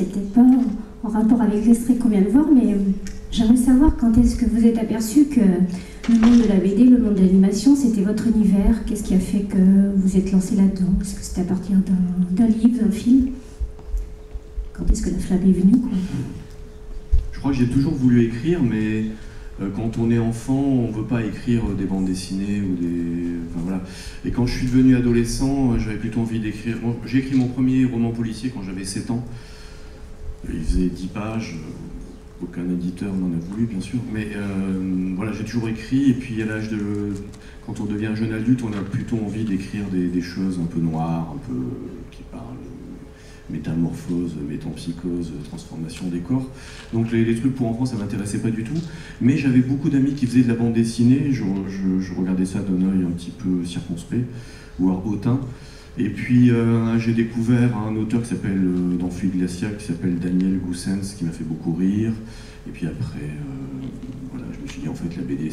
C'est peut-être pas en rapport avec l'extrait qu'on vient de voir, mais euh, J'aimerais savoir quand est-ce que vous êtes aperçu que le monde de la BD, le monde de l'animation, c'était votre univers? Qu'est-ce qui a fait que vous êtes lancé là-dedans? Est-ce que c'était à partir d'un livre, d'un film? Quand est-ce que la flamme est venue Je crois que j'ai toujours voulu écrire, mais euh, quand on est enfant, on ne veut pas écrire des bandes dessinées ou des. Et quand je suis devenu adolescent, j'avais plutôt envie d'écrire. j'ai écrit mon premier roman policier quand j'avais 7 ans. Il faisait 10 pages aucun éditeur n'en a voulu, bien sûr. Mais euh, voilà, j'ai toujours écrit, et puis à l'âge de. Quand on devient jeune adulte, on a plutôt envie d'écrire des, choses un peu noires, un peu. qui parlent métamorphose, métampsychose, transformation des corps. Donc les, trucs pour enfants, ça m'intéressait pas du tout. Mais j'avais beaucoup d'amis qui faisaient de la bande dessinée, je, je regardais ça d'un œil un petit peu circonspect, voire hautain. Et puis euh, j'ai découvert un auteur qui s'appelle, euh, dans qui s'appelle Daniel Goussens, qui m'a fait beaucoup rire. Et puis après, euh, voilà, je me suis dit, en fait, la BD,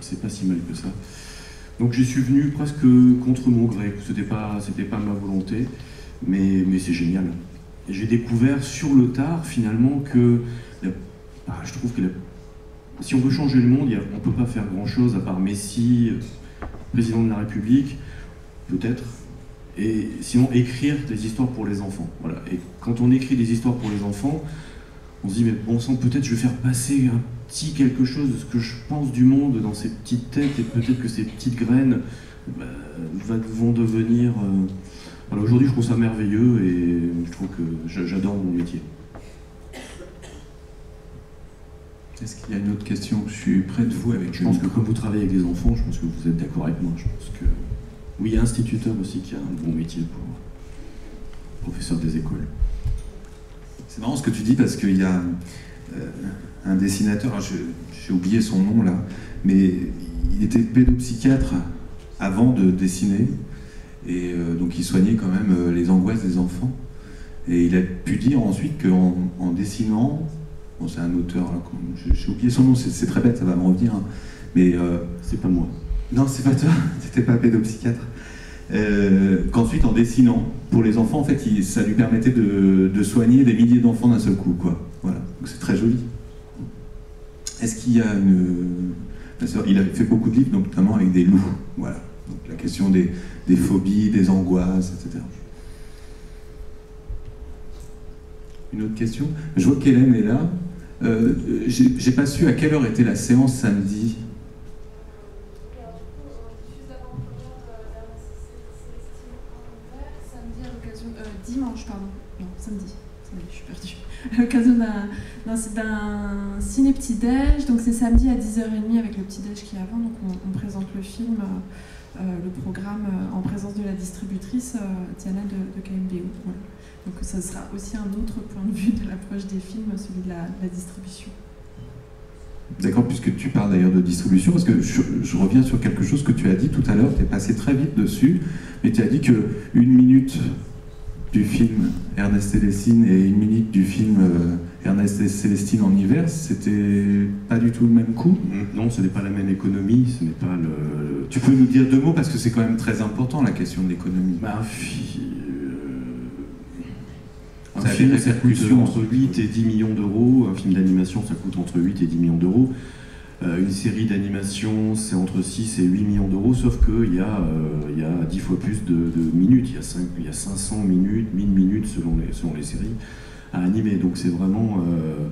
c'est pas si mal que ça. Donc j'y suis venu presque contre mon gré. C'était pas, pas ma volonté, mais, mais c'est génial. J'ai découvert sur le tard, finalement, que bah, je trouve que si on veut changer le monde, on ne peut pas faire grand-chose à part Messi, président de la République, peut-être, et sinon écrire des histoires pour les enfants. Voilà. Et quand on écrit des histoires pour les enfants, on se dit mais bon sang peut-être je vais faire passer un petit quelque chose de ce que je pense du monde dans ces petites têtes et peut-être que ces petites graines bah, vont devenir. Euh, aujourd'hui je trouve ça merveilleux et je trouve que j'adore mon métier. Est-ce qu'il y a une autre question? Je suis près de vous avec. Je pense que comme vous travaillez avec des enfants, je pense que vous êtes d'accord avec moi. Je pense que oui, il y a instituteur aussi qui a un bon métier pour professeur des écoles. C'est marrant ce que tu dis parce qu'il y a euh, un dessinateur, j'ai oublié son nom là, mais il était pédopsychiatre avant de dessiner et euh, donc il soignait quand même euh, les angoisses des enfants. Et il a pu dire ensuite qu'en en dessinant, bon, c'est un auteur, j'ai oublié son nom, c'est très bête, ça va me revenir, hein, mais c'est pas moi. Non, c'est pas toi, *laughs* c'était pas pédopsychiatre. Euh, qu'ensuite, en dessinant, pour les enfants, en fait, ça lui permettait de, soigner des milliers d'enfants d'un seul coup, quoi. Voilà, donc c'est très joli. Est-ce qu'il y a une... Il a fait beaucoup de livres, notamment avec des loups, voilà. Donc la question des, phobies, des angoisses, etc. Une autre question? Je vois qu'Hélène est là. Euh, J'ai pas su à quelle heure était la séance samedi. *laughs* l'occasion d'un ciné petit-déj. Donc c'est samedi à 10h30 avec le petit-déj qui est avant. Donc on, présente le film, euh, le programme euh, en présence de la distributrice euh, Tiana de, de KMBO. Donc ça sera aussi un autre point de vue de l'approche des films, celui de la, distribution. D'accord, puisque tu parles d'ailleurs de distribution, parce que je, je, reviens sur quelque chose que tu as dit tout à l'heure, tu es passé très vite dessus, mais tu as dit que une minute du film Ernest et Célestine et une minute du film euh, Ernest et Célestine en hiver, c'était pas du tout le même coup? Non, ce n'est pas la même économie, ce n'est pas le... Tu peux nous dire deux mots parce que c'est quand même très important la question de l'économie. Bah, euh, un film, ça coûte entre 8 et 10 millions d'euros. Un film d'animation, ça coûte entre 8 et 10 millions d'euros. Euh, une série d'animation, c'est entre 6 et 8 millions d'euros, sauf qu'il y, euh, il y a 10 fois plus de, minutes. Il y, a 5, il y a 500 minutes, 1000 minutes selon les, selon les séries à animer. Donc c'est vraiment, euh,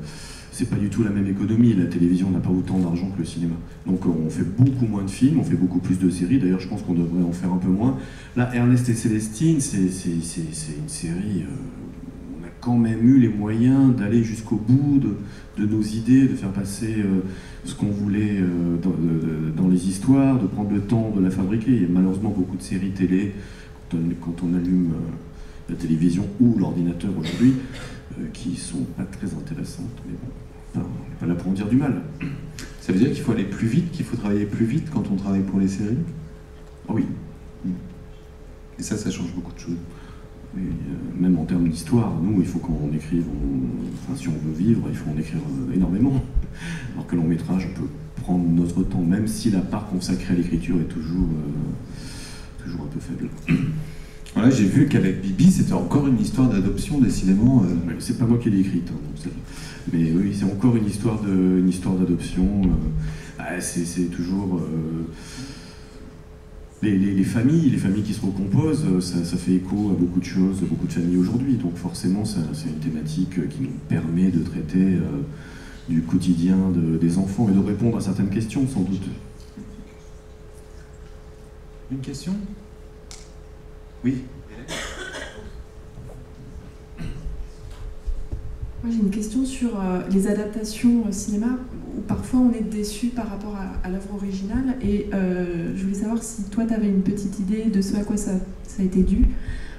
c'est pas du tout la même économie. La télévision n'a pas autant d'argent que le cinéma. Donc on fait beaucoup moins de films, on fait beaucoup plus de séries. D'ailleurs, je pense qu'on devrait en faire un peu moins. Là, Ernest et Célestine, c'est une série. Euh, on a quand même eu les moyens d'aller jusqu'au bout de, de, nos idées, de faire passer euh, ce qu'on voulait euh, dans, dans, les histoires, de prendre le temps de la fabriquer. Il y a malheureusement beaucoup de séries télé quand on, quand on allume la télévision ou l'ordinateur aujourd'hui qui sont pas très intéressantes. Mais bon on n'est pas là pour en dire du mal. Ça veut dire qu'il faut aller plus vite, qu'il faut travailler plus vite quand on travaille pour les séries? Ah Oui. Et ça, ça change beaucoup de choses. Euh, même en termes d'histoire, nous, il faut qu'on écrive, enfin, si on veut vivre, il faut en écrire euh, énormément. *laughs* Alors que long métrage, on peut prendre notre temps, même si la part consacrée à l'écriture est toujours, euh, toujours un peu faible. *clears throat* Voilà, j'ai vu qu'avec Bibi, c'était encore une histoire d'adoption, décidément. C'est pas moi qui l'ai écrite. Hein, mais oui, c'est encore une histoire de, une histoire d'adoption. Euh, ah, c'est toujours euh, les, familles, les familles qui se recomposent. Ça, fait écho à beaucoup de choses, beaucoup de familles aujourd'hui. Donc forcément, c'est une thématique qui nous permet de traiter euh, du quotidien des enfants et de répondre à certaines questions, sans doute. Une question? Oui. j'ai une question sur euh, les adaptations au cinéma où parfois on est déçu par rapport à, l'œuvre originale. Et euh, je voulais savoir si toi, tu avais une petite idée de ce à quoi ça, a été dû.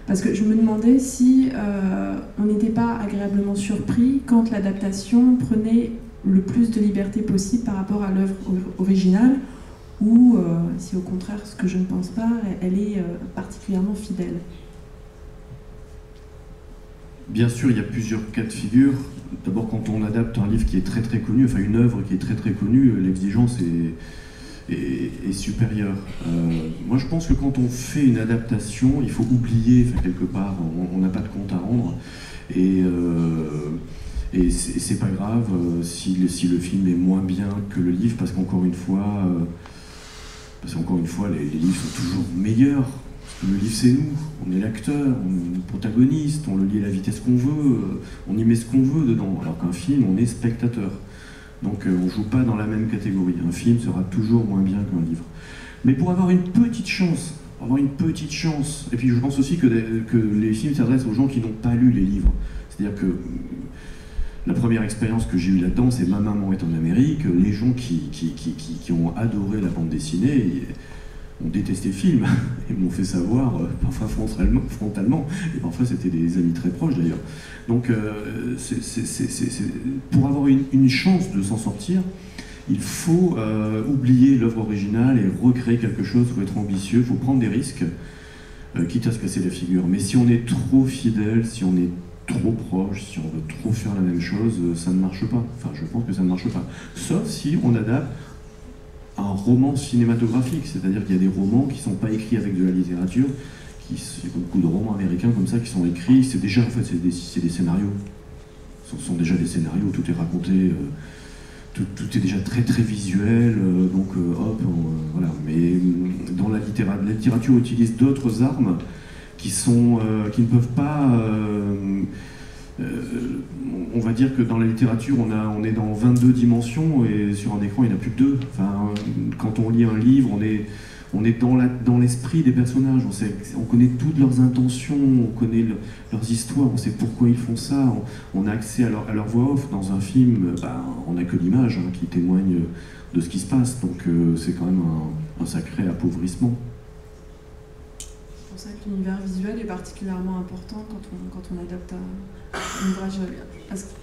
Parce que je me demandais si euh, on n'était pas agréablement surpris quand l'adaptation prenait le plus de liberté possible par rapport à l'œuvre originale, ou si au contraire, ce que je ne pense pas, elle est particulièrement fidèle. Bien sûr, il y a plusieurs cas de figure. D'abord, quand on adapte un livre qui est très très connu, enfin une œuvre qui est très très connue, l'exigence est, supérieure. Euh, moi, je pense que quand on fait une adaptation, il faut oublier, quelque part, on n'a pas de compte à rendre. Et, euh, c'est pas grave euh, si, le, film est moins bien que le livre, parce qu'encore une fois, parce qu'encore une fois, les livres sont toujours meilleurs. Le livre, c'est nous. On est l'acteur, on est le protagoniste, on le lit à la vitesse qu'on veut, euh, on y met ce qu'on veut dedans. Alors qu'un film, on est spectateur. Donc euh, on ne joue pas dans la même catégorie. Un film sera toujours moins bien qu'un livre. Mais pour avoir une petite chance, avoir une petite chance, et puis je pense aussi que, les films s'adressent aux gens qui n'ont pas lu les livres. C'est-à-dire que la première expérience que j'ai eue là-dedans, c'est ma maman est en Amérique. Les gens qui, ont adoré la bande dessinée, détesté le film *laughs* et m'ont fait savoir, euh, parfois frontalement, et parfois c'était des amis très proches d'ailleurs. Donc euh, pour avoir une, chance de s'en sortir, il faut euh, oublier l'œuvre originale et recréer quelque chose, il faut être ambitieux, il faut prendre des risques, quitte à se casser la figure. Mais si on est trop fidèle, si on est trop proche, si on veut trop faire la même chose, ça ne marche pas. Enfin, je pense que ça ne marche pas. Sauf si on adapte un roman cinématographique, c'est-à-dire qu'il y a des romans qui ne sont pas écrits avec de la littérature, qui, il y a beaucoup de romans américains comme ça qui sont écrits, c'est déjà en fait c'est des, scénarios, ce sont déjà des scénarios, tout est raconté, euh, tout, est déjà très très visuel, euh, donc euh, hop, voilà. Mais dans la littérature, la littérature utilise d'autres armes qui sont, qui ne peuvent pas on va dire que dans la littérature, on, est dans 22 dimensions et sur un écran, il n'y en a plus que deux. Enfin, quand on lit un livre, on est, dans l'esprit des personnages, on, connaît toutes leurs intentions, on connaît leurs histoires, on sait pourquoi ils font ça, on, a accès à leur, à voix off. Dans un film, bah, on n'a que l'image hein, qui témoigne de ce qui se passe, donc euh, c'est quand même un, sacré appauvrissement C'est pour ça que l'univers visuel est particulièrement important quand on, quand on adapte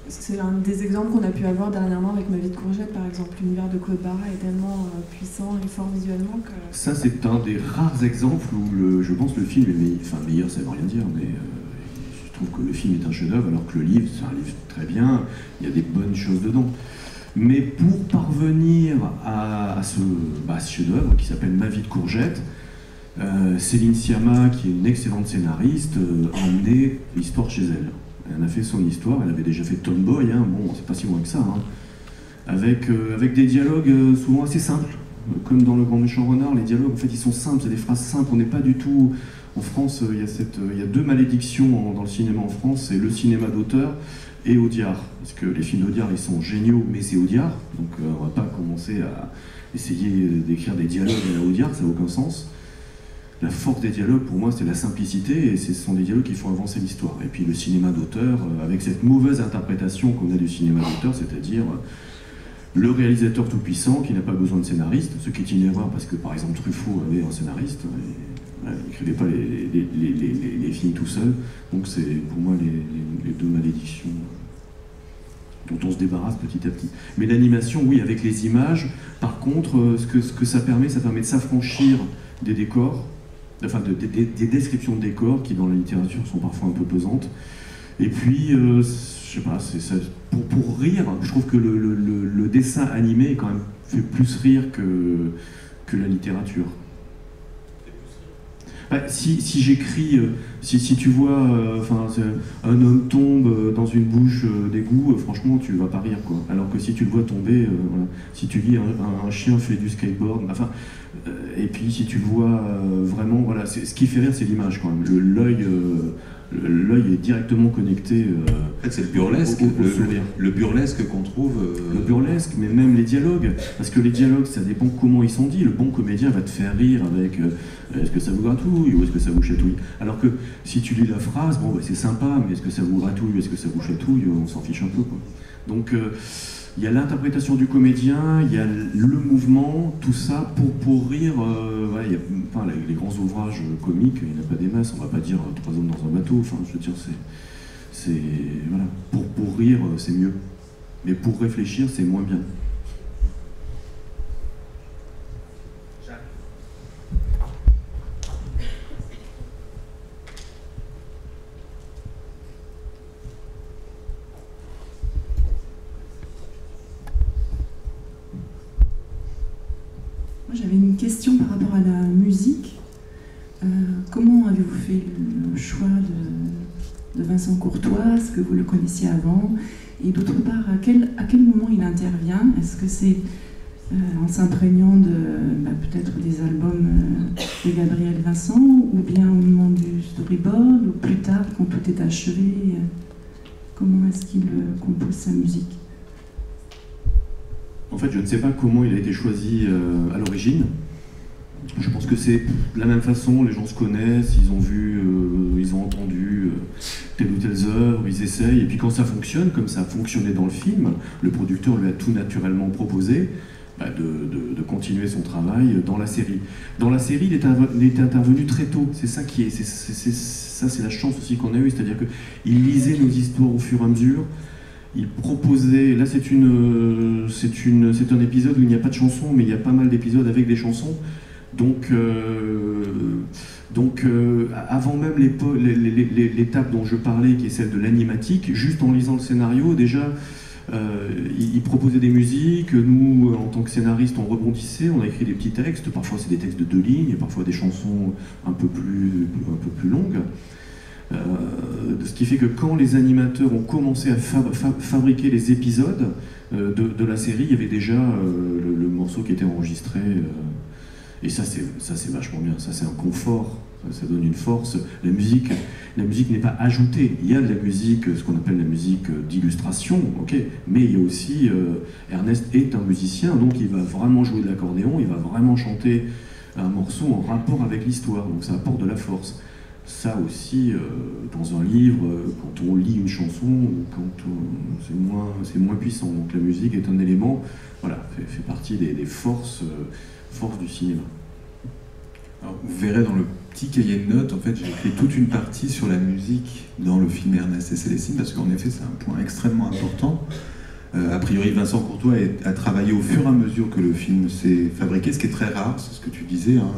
c'est un des exemples qu'on a pu avoir dernièrement avec Ma vie de courgette, par exemple. L'univers de Claude Barra est tellement euh, puissant et fort visuellement que. Ça, c'est un des rares exemples où le, je pense le film est meilleur. Enfin, meilleur, ça ne veut rien dire, mais euh, je trouve que le film est un chef-d'œuvre, alors que le livre, c'est un livre très bien, il y a des bonnes choses dedans. Mais pour parvenir à, ce, bah, chef-d'œuvre qui s'appelle Ma vie de courgette, euh, Céline Sciamma, qui est une excellente scénariste, a emmené l'histoire chez elle. Elle a fait son histoire, elle avait déjà fait Tomboy, hein, bon, c'est pas si loin que ça, hein. avec, euh, avec des dialogues euh, souvent assez simples. Comme dans Le Grand Méchant Renard, les dialogues, en fait, ils sont simples, c'est des phrases simples. On n'est pas du tout. En France, euh, il y, a y a deux malédictions dans le cinéma en France c'est le cinéma d'auteur et Audiard. Parce que les films d'Audiard, ils sont géniaux, mais c'est Audiard. Donc euh, on va pas commencer à essayer d'écrire des dialogues à Audiard, ça n'a aucun sens. La force des dialogues, pour moi, c'est la simplicité, et ce sont des dialogues qui font avancer l'histoire. Et puis le cinéma d'auteur, euh, avec cette mauvaise interprétation qu'on a du cinéma d'auteur, c'est-à-dire euh, le réalisateur tout-puissant qui n'a pas besoin de scénariste, ce qui est une erreur parce que par exemple Truffaut avait un scénariste, et, voilà, il n'écrivait pas les, films tout seul, donc c'est pour moi les, deux malédictions dont on se débarrasse petit à petit. Mais l'animation, oui, avec les images, par contre, euh, ce que ça permet, ça permet de s'affranchir des décors, enfin de- de- des- des descriptions de décors qui dans la littérature sont parfois un peu pesantes. Et puis, euh, je sais pas, ça, pour, pour rire, je trouve que le, dessin animé quand même fait plus rire que, que la littérature. Bah, si si j'écris, euh, si, si tu vois euh, un homme tombe euh, dans une bouche d'égout, franchement, tu vas pas rire. Quoi. Alors que si tu le vois tomber, si tu lis un, un chien fait du skateboard, enfin, et puis si tu le vois vraiment, voilà, ce qui fait rire, c'est l'image quand même. L'œil l'œil est directement connecté. euh, En fait, c'est le burlesque, au- au- au le, sourire. le burlesque qu'on trouve. euh, Le burlesque, mais même les dialogues, parce que les dialogues, ça dépend comment ils sont dits. Le bon comédien va te faire rire avec euh, est-ce que ça vous gratouille ou est-ce que ça vous chatouille? Alors que si tu lis la phrase, bon, bah, c'est sympa, mais est-ce que ça vous gratouille, est-ce que ça vous chatouille, on s'en fiche un peu. Quoi. Donc il y a l'interprétation du comédien, il y a le mouvement, tout ça pour, pour rire. euh, enfin, les, grands ouvrages comiques, il n'y a pas des masses, on va pas dire euh, trois hommes dans un bateau. Enfin, je veux dire, c'est, c'est voilà, pour, pour rire, euh, c'est mieux. Mais pour réfléchir, c'est moins bien. Une question par rapport à la musique. Euh, comment avez-vous fait le choix de, Vincent Courtois? Est-ce que vous le connaissiez avant? Et d'autre part, à quel, moment il intervient? Est-ce que c'est euh, en s'imprégnant de bah, peut-être des albums euh, de Gabriel Vincent ou bien au moment du storyboard ou plus tard quand tout est achevé Comment est-ce qu'il compose sa musique? En fait, je ne sais pas comment il a été choisi euh, à l'origine. Je pense que c'est de la même façon, les gens se connaissent, ils ont vu, euh, ils ont entendu euh, telle ou telle œuvre, ils essayent, et puis quand ça fonctionne, comme ça a fonctionné dans le film, le producteur lui a tout naturellement proposé bah, de, continuer son travail dans la série. Dans la série, il est, intervenu très tôt, c'est ça qui est, c'est- ça c'est la chance aussi qu'on a eue, c'est-à-dire qu'il lisait nos histoires au fur et à mesure, il proposait, là c'est une, c'est une, c'est un épisode où il n'y a pas de chansons, mais il y a pas mal d'épisodes avec des chansons. Donc, euh, donc euh, avant même l'étape dont je parlais, qui est celle de l'animatique, juste en lisant le scénario, déjà, euh, il, proposait des musiques. Nous, en tant que scénariste, on rebondissait, on a écrit des petits textes. Parfois, c'est des textes de deux lignes, parfois des chansons un peu plus, un peu plus longues. Euh, ce qui fait que quand les animateurs ont commencé à fab- fa- fabriquer les épisodes euh, de, la série, il y avait déjà euh, le, morceau qui était enregistré. et ça, c'est vachement bien. Ça, c'est un confort. Ça, donne une force. La musique, la musique n'est pas ajoutée. Il y a de la musique, ce qu'on appelle la musique d'illustration, ok. Mais il y a aussi Ernest est un musicien, donc il va vraiment jouer de l'accordéon, il va vraiment chanter un morceau en rapport avec l'histoire. Donc ça apporte de la force. Ça aussi, euh, dans un livre, euh, quand on lit une chanson, quand c'est moins, moins puissant. Donc la musique est un élément, voilà, fait, partie des, forces, euh, forces du cinéma. Vous verrez dans le petit cahier de notes, en fait, j'ai écrit toute une partie sur la musique dans le film Ernest et Célestine, parce qu'en effet, c'est un point extrêmement important. A priori, Vincent Courtois a travaillé au fur et à mesure que le film s'est fabriqué, ce qui est très rare, c'est ce que tu disais. hein.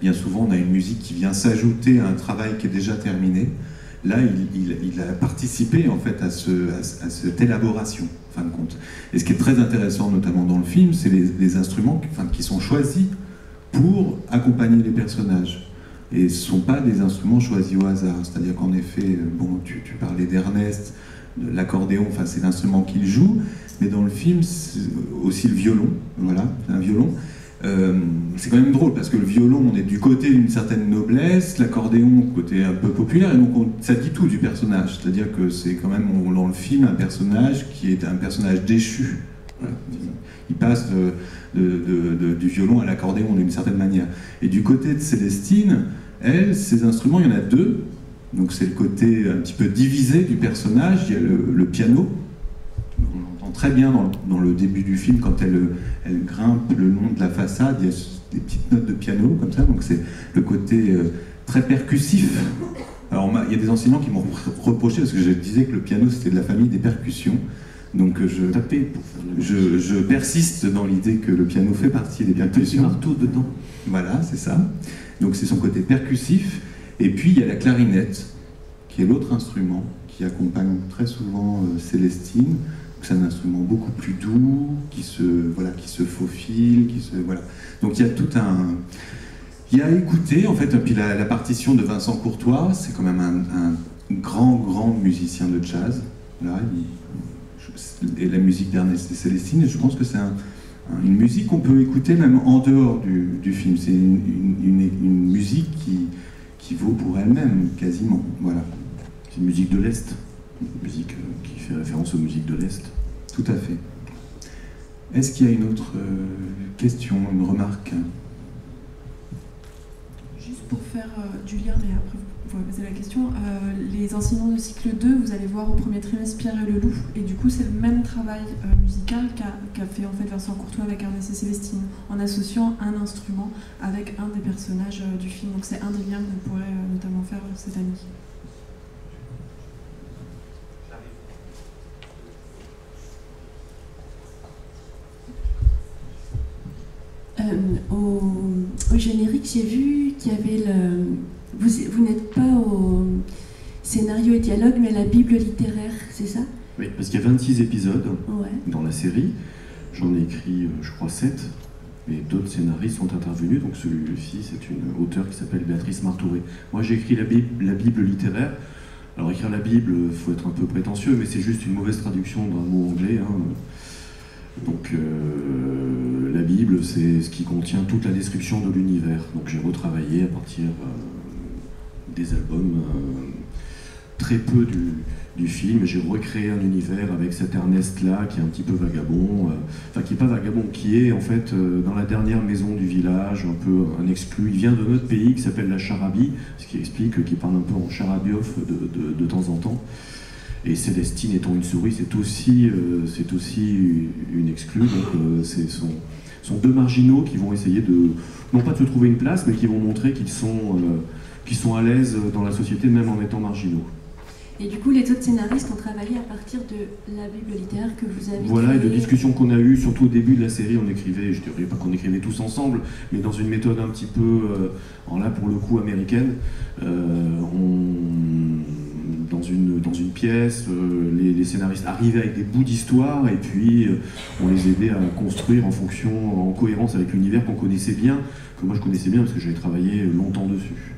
Bien souvent, on a une musique qui vient s'ajouter à un travail qui est déjà terminé. Là, il, a participé en fait à, ce- à ce- à cette élaboration, fin de compte. Et ce qui est très intéressant, notamment dans le film, c'est les, instruments qui- sont choisis pour accompagner les personnages. Et ce ne sont pas des instruments choisis au hasard. C'est-à-dire qu'en effet, bon, tu, tu parlais d'Ernest, de l'accordéon, enfin, c'est l'instrument qu'il joue, mais dans le film, aussi le violon, voilà, un violon. Euh, c'est quand même drôle parce que le violon, on est du côté d'une certaine noblesse, l'accordéon, côté un peu populaire, et donc ça dit tout du personnage. C'est-à-dire que c'est quand même, dans le film, un personnage qui est un personnage déchu. Il passe du violon à l'accordéon d'une certaine manière. Et du côté de Célestine, elle, ses instruments, il y en a deux. Donc c'est le côté un petit peu divisé du personnage. Il y a le piano, très bien dans, le début du film quand elle, elle grimpe le long de la façade, il y a des petites notes de piano comme ça, donc c'est le côté euh, très percussif. Alors il y a des enseignants qui m'ont reproché parce que je disais que le piano c'était de la famille des percussions. Donc euh, je, je, je persiste dans l'idée que le piano fait partie des percussions. marteau dedans. Voilà, c'est ça. Donc c'est son côté percussif. Et puis il y a la clarinette, qui est l'autre instrument qui accompagne très souvent euh, Célestine c'est un instrument beaucoup plus doux, qui se, voilà, qui se faufile, qui se, voilà. Donc il y a tout un... Il y a à écouter, en fait, puis la, partition de Vincent Courtois, c'est quand même un, grand, grand musicien de jazz. Là, et la musique d'Ernest et Célestine, je pense que c'est une musique qu'on peut écouter même en dehors du, film. C'est une, une, musique qui, qui vaut pour elle-même, quasiment. Voilà. C'est une musique de l'Est musique euh, qui fait référence aux musiques de l'Est. Tout à fait. Est-ce qu'il y a une autre euh, question, une remarque? Juste pour faire euh, du lien, mais après vous pourrez poser la question, les enseignants de cycle 2, vous allez voir au premier trimestre Pierre et le loup, et du coup c'est le même travail musical qu'a fait en fait Vincent Courtois avec Ernest et Célestine, en associant un instrument avec un des personnages du film. Donc c'est un des liens que vous notamment faire cette année. Euh, au, générique, j'ai vu qu'il y avait le. Vous, vous n'êtes pas au scénario et dialogue, mais la Bible littéraire, c'est ça? Oui, parce qu'il y a 26 épisodes dans la série. J'en ai écrit, euh, je crois, 7. Mais d'autres scénaristes sont intervenus. Donc celui-ci, c'est une auteure qui s'appelle Béatrice Martouré. Moi, j'ai écrit la Bible, la Bible littéraire. Alors écrire la Bible, il faut être un peu prétentieux, mais c'est juste une mauvaise traduction d'un mot anglais. Hein. Donc euh, la Bible, c'est ce qui contient toute la description de l'univers. Donc j'ai retravaillé à partir euh, des albums euh, très peu du, film. J'ai recréé un univers avec cet Ernest-là qui est un petit peu vagabond, enfin qui n'est pas vagabond, qui est en fait dans la dernière maison du village, un peu un exclu. Il vient de notre pays qui s'appelle la Charabie, ce qui explique qu'il parle un peu en charabiof de, de temps en temps. Et Célestine étant une souris, c'est aussi, euh, c'est aussi une exclue. Donc, euh, ce sont, sont, deux marginaux qui vont essayer de, non pas de se trouver une place, mais qui vont montrer qu'ils sont, euh, sont à l'aise dans la société, même en étant marginaux. Et du coup, les autres scénaristes ont travaillé à partir de la Bible littéraire que vous avez Voilà, et de discussions qu'on a eues, surtout au début de la série, on écrivait, je dirais pas qu'on écrivait tous ensemble, mais dans une méthode un petit peu, en là pour le coup, américaine. on dans une, pièce, euh, les, scénaristes arrivaient avec des bouts d'histoire et puis euh, on les aidait à construire en fonction, en cohérence avec l'univers qu'on connaissait bien, que moi je connaissais bien parce que j'avais travaillé longtemps dessus.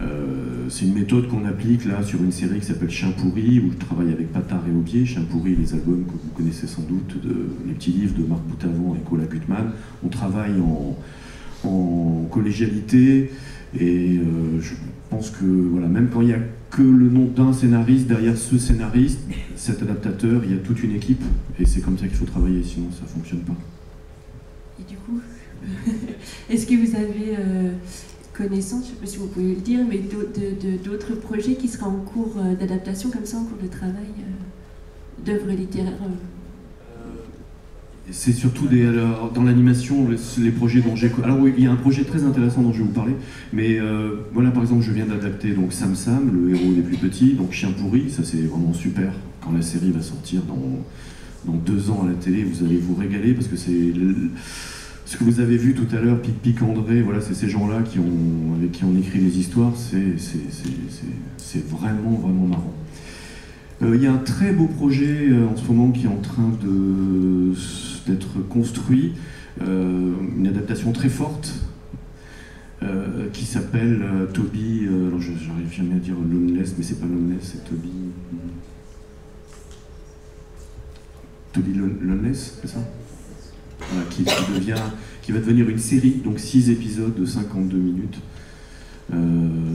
Euh, c'est une méthode qu'on applique là sur une série qui s'appelle Chien où je travaille avec Patard et Aubier. Chien les albums que vous connaissez sans doute, les petits livres de Marc Boutavant et Cola Gutmann. On travaille en, en collégialité et je pense que voilà, même quand il y a que le nom d'un scénariste, derrière ce scénariste, cet adaptateur, il y a toute une équipe, et c'est comme ça qu'il faut travailler, sinon ça ne fonctionne pas. Et du coup, *laughs* est-ce que vous avez euh, connaissance, je ne sais pas si vous pouvez le dire, mais d'autres projets qui seraient en cours euh, d'adaptation, comme ça, en cours de travail, euh, d'œuvres littéraires c'est surtout alors, dans l'animation, les, projets dont j'ai. Alors oui, il y a un projet très intéressant dont je vais vous parler, mais euh, voilà par exemple, je viens d'adapter donc Sam Sam, le héros des plus petits, donc Chien pourri, ça c'est vraiment super. Quand la série va sortir dans, dans deux ans à la télé, vous allez vous régaler parce que c'est ce que vous avez vu tout à l'heure, Pic Pic André, voilà, c'est ces gens-là qui ont, avec qui on écrit les histoires, c'est vraiment, vraiment marrant. Euh, il y a un très beau projet euh, en ce moment qui est en train d'être construit, euh, une adaptation très forte qui s'appelle Toby, alors j'arrive jamais à dire Loneless, mais c'est pas Loneless, c'est Toby. Toby Loneless, c'est ça? Qui, devient, qui va devenir une série, donc 6 épisodes de 52 minutes. Euh,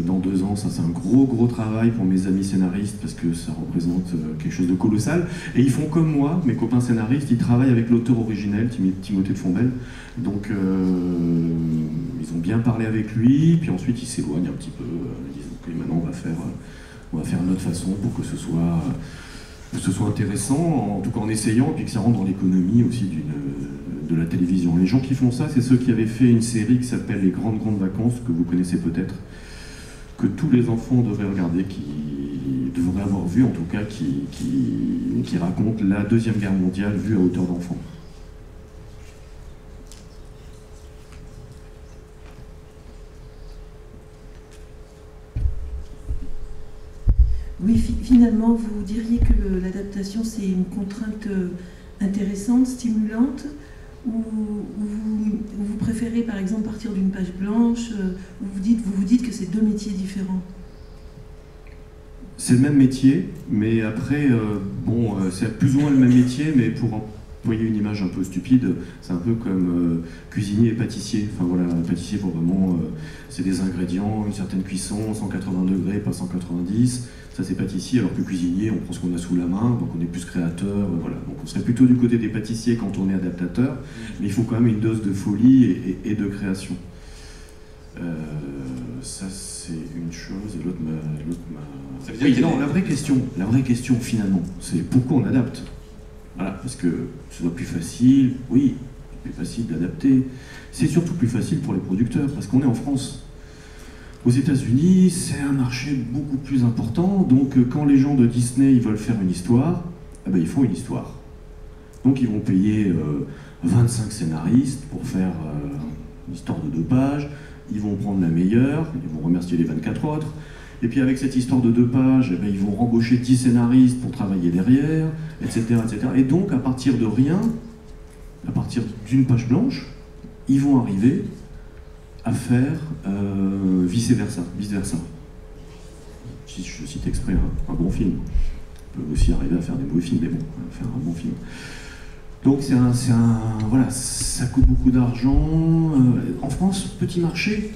dans deux ans, ça c'est un gros gros travail pour mes amis scénaristes parce que ça représente euh, quelque chose de colossal. Et ils font comme moi, mes copains scénaristes, ils travaillent avec l'auteur originel, Timothée de Fombelle. Donc euh, ils ont bien parlé avec lui, puis ensuite ils s'éloignent un petit peu. ils disent ok maintenant on va faire, on va faire notre façon pour que ce soit que ce soit intéressant, en tout cas en essayant, et puis que ça rentre dans l'économie aussi de la télévision. Les gens qui font ça, c'est ceux qui avaient fait une série qui s'appelle Les Grandes Grandes Vacances, que vous connaissez peut-être, que tous les enfants devraient regarder, qui devraient avoir vu en tout cas, qui, qui, qui raconte la Deuxième Guerre mondiale vue à hauteur d'enfant. Oui, finalement, vous diriez que l'adaptation, c'est une contrainte euh, intéressante, stimulante, ou, vous, préférez, par exemple, partir d'une page blanche, euh, ou vous, dites, vous dites que c'est deux métiers différents? C'est le même métier, mais après, euh, bon, c'est plus ou moins le même métier, mais pour employer une image un peu stupide, c'est un peu comme cuisinier et pâtissier. Enfin voilà, pâtissier pour vraiment, c'est des ingrédients, une certaine cuisson, 180 degrés, pas 190 ça c'est pâtissier, alors que cuisinier, on prend ce qu'on a sous la main, donc on est plus créateur, euh, voilà. Donc on serait plutôt du côté des pâtissiers quand on est adaptateur, mais il faut quand même une dose de folie et, de création. Euh, ça c'est une chose, et l'autre m'a... Oui, non, la vraie question, la vraie question finalement, c'est pourquoi on adapte? Voilà, parce que ce soit plus facile, oui, plus facile d'adapter. C'est surtout plus facile pour les producteurs, parce qu'on est en France. Aux États-Unis, c'est un marché beaucoup plus important. Donc, euh, quand les gens de Disney ils veulent faire une histoire, eh ben, il faut une histoire. Donc, ils vont payer 25 euh, scénaristes pour faire euh, une histoire de deux pages. Ils vont prendre la meilleure, ils vont remercier les 24 autres. Et puis, avec cette histoire de deux pages, eh ben, ils vont rembaucher 10 scénaristes pour travailler derrière, etc., etc. Et donc, à partir de rien, à partir d'une page blanche, ils vont arriver à faire euh, vice-versa. Vice versa. Si je cite exprès un, bon film, on peut aussi arriver à faire des mauvais films, mais bon, faire un bon film. Donc c'est un, un, voilà, ça coûte beaucoup d'argent. Euh, en France, petit marché,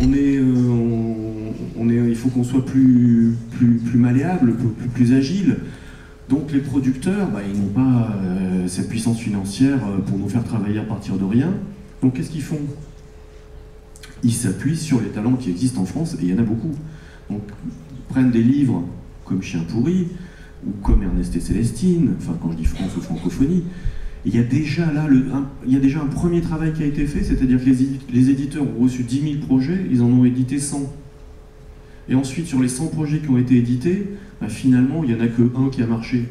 on est, euh, on, est, il faut qu'on soit plus, plus, plus malléable, plus, plus, agile. Donc les producteurs, bah, ils n'ont pas cette puissance financière pour nous faire travailler à partir de rien. Donc qu'est-ce qu'ils font? Ils s'appuient sur les talents qui existent en France, et il y en a beaucoup. Donc, ils prennent des livres comme Chien pourri, ou comme Ernest et Célestine, enfin quand je dis France ou francophonie, il y a déjà là un, il y a déjà un premier travail qui a été fait, c'est-à-dire que les, éditeurs ont reçu 10 000 projets, ils en ont édité 100. Et ensuite, sur les 100 projets qui ont été édités, bah, finalement, il n'y en a que un qui a marché.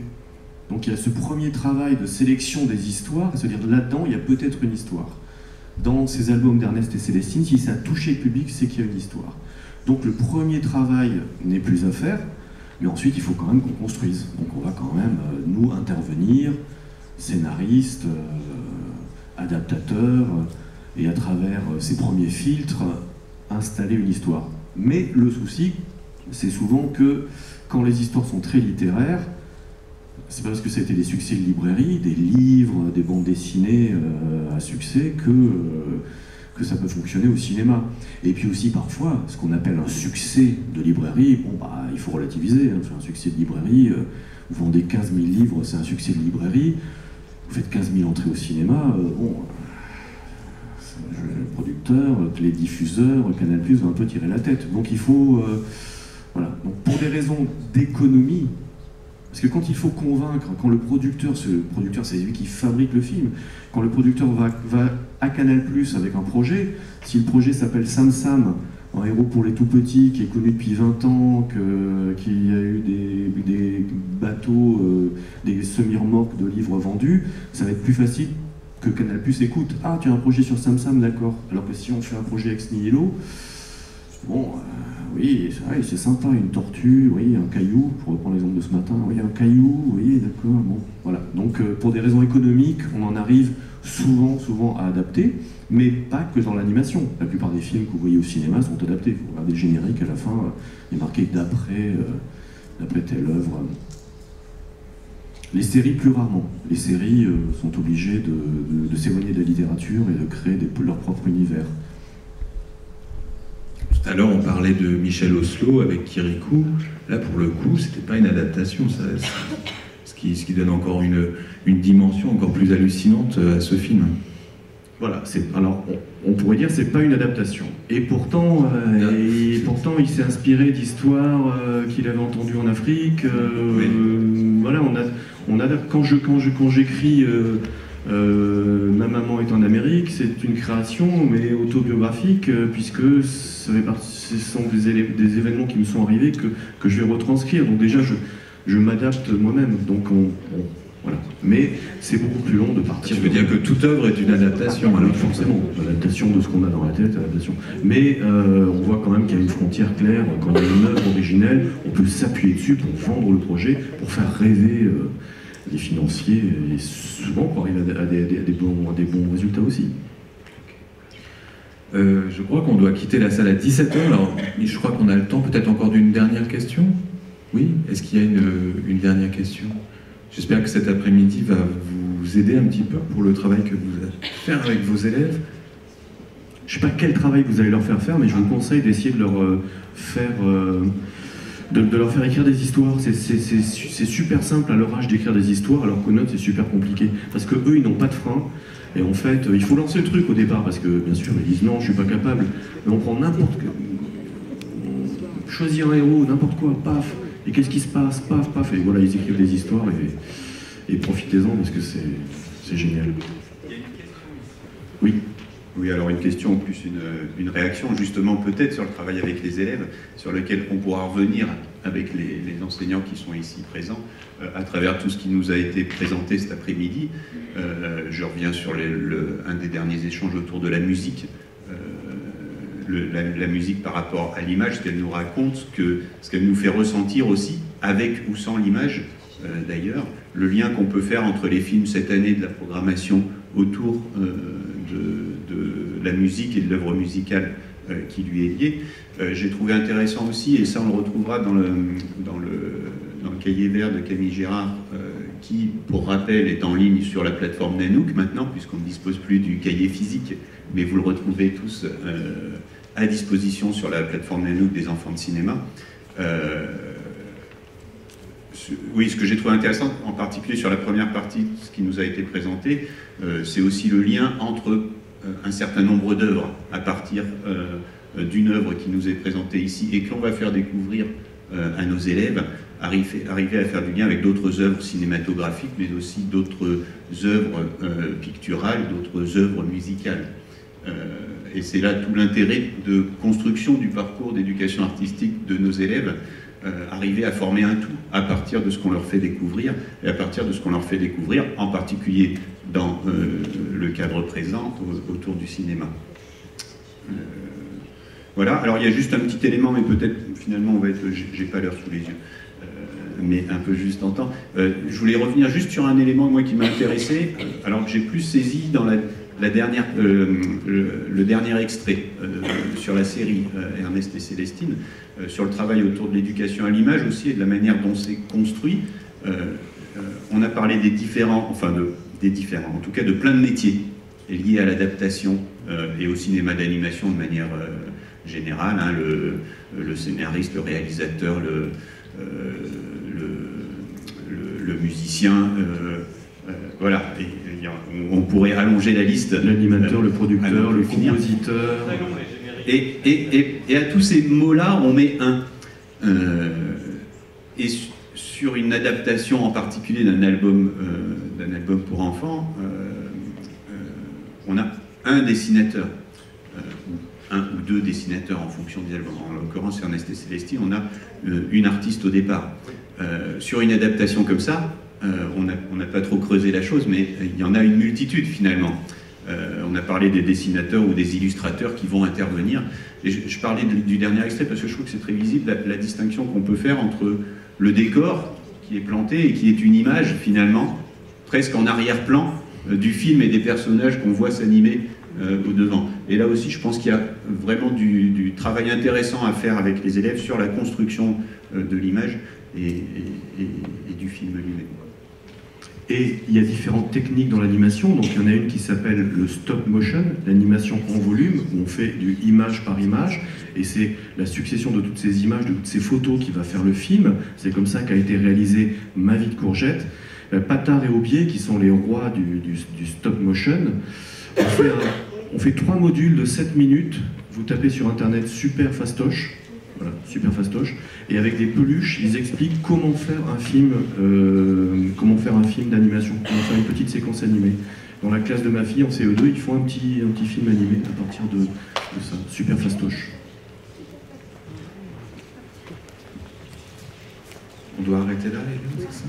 Donc il y a ce premier travail de sélection des histoires, c'est-à-dire là-dedans, il y a peut-être une histoire dans ces albums d'Ernest et Célestine, si ça a touché le public, c'est qu'il y a une histoire. Donc le premier travail n'est plus à faire, mais ensuite il faut quand même qu'on construise. Donc on va quand même, euh, nous, intervenir, scénaristes, euh, adaptateurs, et à travers euh, ces premiers filtres, installer une histoire. Mais le souci, c'est souvent que quand les histoires sont très littéraires, c'est parce que ça a été des succès de librairie, des livres, des bandes dessinées euh, à succès que, euh, que ça peut fonctionner au cinéma. Et puis aussi parfois, ce qu'on appelle un succès de librairie, bon bah il faut relativiser, hein, un succès de librairie, euh, vous vendez 15 000 livres, c'est un succès de librairie, vous faites 15 000 entrées au cinéma, bon, le producteur, les diffuseurs, Canal va un peu tirer la tête. Donc il faut, voilà, Donc, pour des raisons d'économie, parce que quand il faut convaincre, quand le producteur, le producteur c'est lui qui fabrique le film, quand le producteur va, va à Canal Plus avec un projet, si le projet s'appelle Sam Sam, un héros pour les tout petits qui est connu depuis 20 ans, qu'il y a eu des, bateaux, euh, des semi-remorques de livres vendus, ça va être plus facile que Canal Plus écoute. Ah, tu as un projet sur Sam Sam, d'accord. Alors que si on fait un projet ex nihilo, bon. Euh, oui, c'est sympa, une tortue, oui, un caillou, pour reprendre l'exemple de ce matin, oui, un caillou, oui, d'accord, bon, voilà. Donc, euh, pour des raisons économiques, on en arrive souvent, souvent à adapter, mais pas que dans l'animation. La plupart des films que vous voyez au cinéma sont adaptés. Vous regardez le générique, à la fin, il est marqué d'après, euh, d'après telle œuvre. Les séries plus rarement. Les séries euh, sont obligées de, s'éloigner de la littérature et de créer leur propre univers. Tout à l'heure, on parlait de Michel Oslo avec Kirikou. Là, pour le coup, c'était pas une adaptation, ça, ce, qui, ce qui donne encore une, une dimension encore plus hallucinante à ce film. Voilà, alors on, pourrait dire c'est pas une adaptation. Et pourtant, euh, et pourtant il s'est inspiré d'histoires euh, qu'il avait entendues en Afrique. Voilà, on a, on a, quand je quand je quand j'écris euh, Ma maman est en Amérique, c'est une création mais autobiographique puisque ça fait partie, ce sont des, des, événements qui me sont arrivés que, que je vais retranscrire. Donc déjà je, je m'adapte moi-même. Donc on mais c'est beaucoup plus long de partir. Je veux dire que toute œuvre est une adaptation. Alors forcément, l'adaptation de ce qu'on a dans la tête, l'adaptation. Mais euh, on voit quand même qu'il y a une frontière claire. Quand on a une œuvre originelle, on peut s'appuyer dessus pour vendre le projet, pour faire rêver euh, les financiers et souvent pour arriver à des, bons, des résultats aussi. Euh, je crois qu'on doit quitter la salle à 17h. Alors, je crois qu'on a le temps peut-être encore d'une dernière question. Oui Est-ce qu'il y a une, une dernière question? J'espère que cet après-midi va vous aider un petit peu pour le travail que vous allez faire avec vos élèves. Je ne sais pas quel travail vous allez leur faire faire, mais je vous conseille d'essayer de leur euh, faire... Euh, de, leur faire écrire des histoires. C'est super simple à leur âge d'écrire des histoires, alors qu'aux notes c'est super compliqué. Parce que eux ils n'ont pas de frein. Et en fait, il faut lancer le truc au départ, parce que bien sûr ils disent non, je suis pas capable. Mais on prend n'importe quoi. Choisir un héros, n'importe quoi, paf, et qu'est-ce qui se passe Paf, paf. Et voilà, ils écrivent des histoires et, profitez-en parce que c'est génial. Oui. Oui, alors une question, plus une, réaction, justement peut-être sur le travail avec les élèves, sur lequel on pourra revenir avec les, enseignants qui sont ici présents, euh, à travers tout ce qui nous a été présenté cet après-midi. Euh, je reviens sur un des derniers échanges autour de la musique la, musique par rapport à l'image, ce qu'elle nous raconte, que, ce qu'elle nous fait ressentir aussi, avec ou sans l'image euh, d'ailleurs, le lien qu'on peut faire entre les films cette année de la programmation autour euh, de, la musique et de l'œuvre musicale euh, qui lui est liée. J'ai trouvé intéressant aussi, et ça on le retrouvera dans le, dans le, dans le cahier vert de Camille Gérard, qui, pour rappel, est en ligne sur la plateforme Nanook maintenant, puisqu'on ne dispose plus du cahier physique, mais vous le retrouvez tous à disposition sur la plateforme Nanook des enfants de cinéma. Euh, oui, ce que j'ai trouvé intéressant, en particulier sur la première partie, ce qui nous a été présenté, euh, c'est aussi le lien entre euh, un certain nombre d'œuvres à partir d'une œuvre qui nous est présentée ici et qu'on va faire découvrir à nos élèves, arriver, à faire du lien avec d'autres œuvres cinématographiques, mais aussi d'autres œuvres picturales, d'autres œuvres musicales. Et c'est là tout l'intérêt de construction du parcours d'éducation artistique de nos élèves, euh, arriver à former un tout à partir de ce qu'on leur fait découvrir, et à partir de ce qu'on leur fait découvrir, en particulier dans euh, le cadre présent autour du cinéma. Euh, voilà, alors il y a juste un petit élément, mais peut-être finalement on va être, j'ai pas l'heure sous les yeux, mais un peu juste en temps. je voulais revenir juste sur un élément moi qui m'a intéressé, alors que j'ai plus saisi dans la euh, le, dernier extrait euh, sur la série euh, Ernest et Célestine, sur le travail autour de l'éducation à l'image aussi et de la manière dont c'est construit. on a parlé des différents, enfin de, des différents, en tout cas de plein de métiers liés à l'adaptation et au cinéma d'animation de manière générale, hein, le, scénariste, le réalisateur, le, musicien, voilà. On pourrait allonger la liste. L'animateur, le producteur, le compositeur. Et, à tous ces mots-là, on met un. Euh, et sur une adaptation en particulier d'un album, euh, d'un album pour enfants, euh, on a un dessinateur, un ou deux dessinateurs en fonction des albums. En l'occurrence, Ernest et Célestine, on a une artiste au départ. sur une adaptation comme ça, on n'a pas trop creusé la chose, mais il y en a une multitude finalement. Euh, on a parlé des dessinateurs ou des illustrateurs qui vont intervenir. Et je, parlais du dernier extrait parce que je trouve que c'est très visible la, distinction qu'on peut faire entre le décor qui est planté et qui est une image finalement, presque en arrière-plan euh, du film et des personnages qu'on voit s'animer au devant. Et là aussi, je pense qu'il y a vraiment du, travail intéressant à faire avec les élèves sur la construction de l'image et, et, du film lui-même. Et il y a différentes techniques dans l'animation. Donc il y en a une qui s'appelle le stop motion, l'animation en volume, où on fait du image par image. Et c'est la succession de toutes ces images, de toutes ces photos qui va faire le film. C'est comme ça qu'a été réalisé Ma vie de courgette. Patard et Aubier, qui sont les rois du, stop motion. On fait, on fait trois modules de 7 minutes. Vous tapez sur internet super fastoche. Voilà, super fastoche. Et avec des peluches, ils expliquent comment faire un film, euh, comment faire un film d'animation, comment faire une petite séquence animée. Dans la classe de ma fille en CE2, ils font un petit, un petit film animé à partir de, ça. Super fastoche. On doit arrêter là, les c'est ça?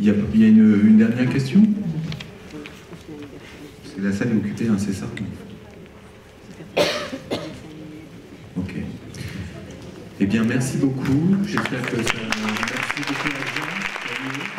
Il y a, une, dernière question? Parce la salle est occupée, hein, c'est ça? Ok. Eh bien, merci beaucoup. J'espère que ça... Merci beaucoup à. Salut.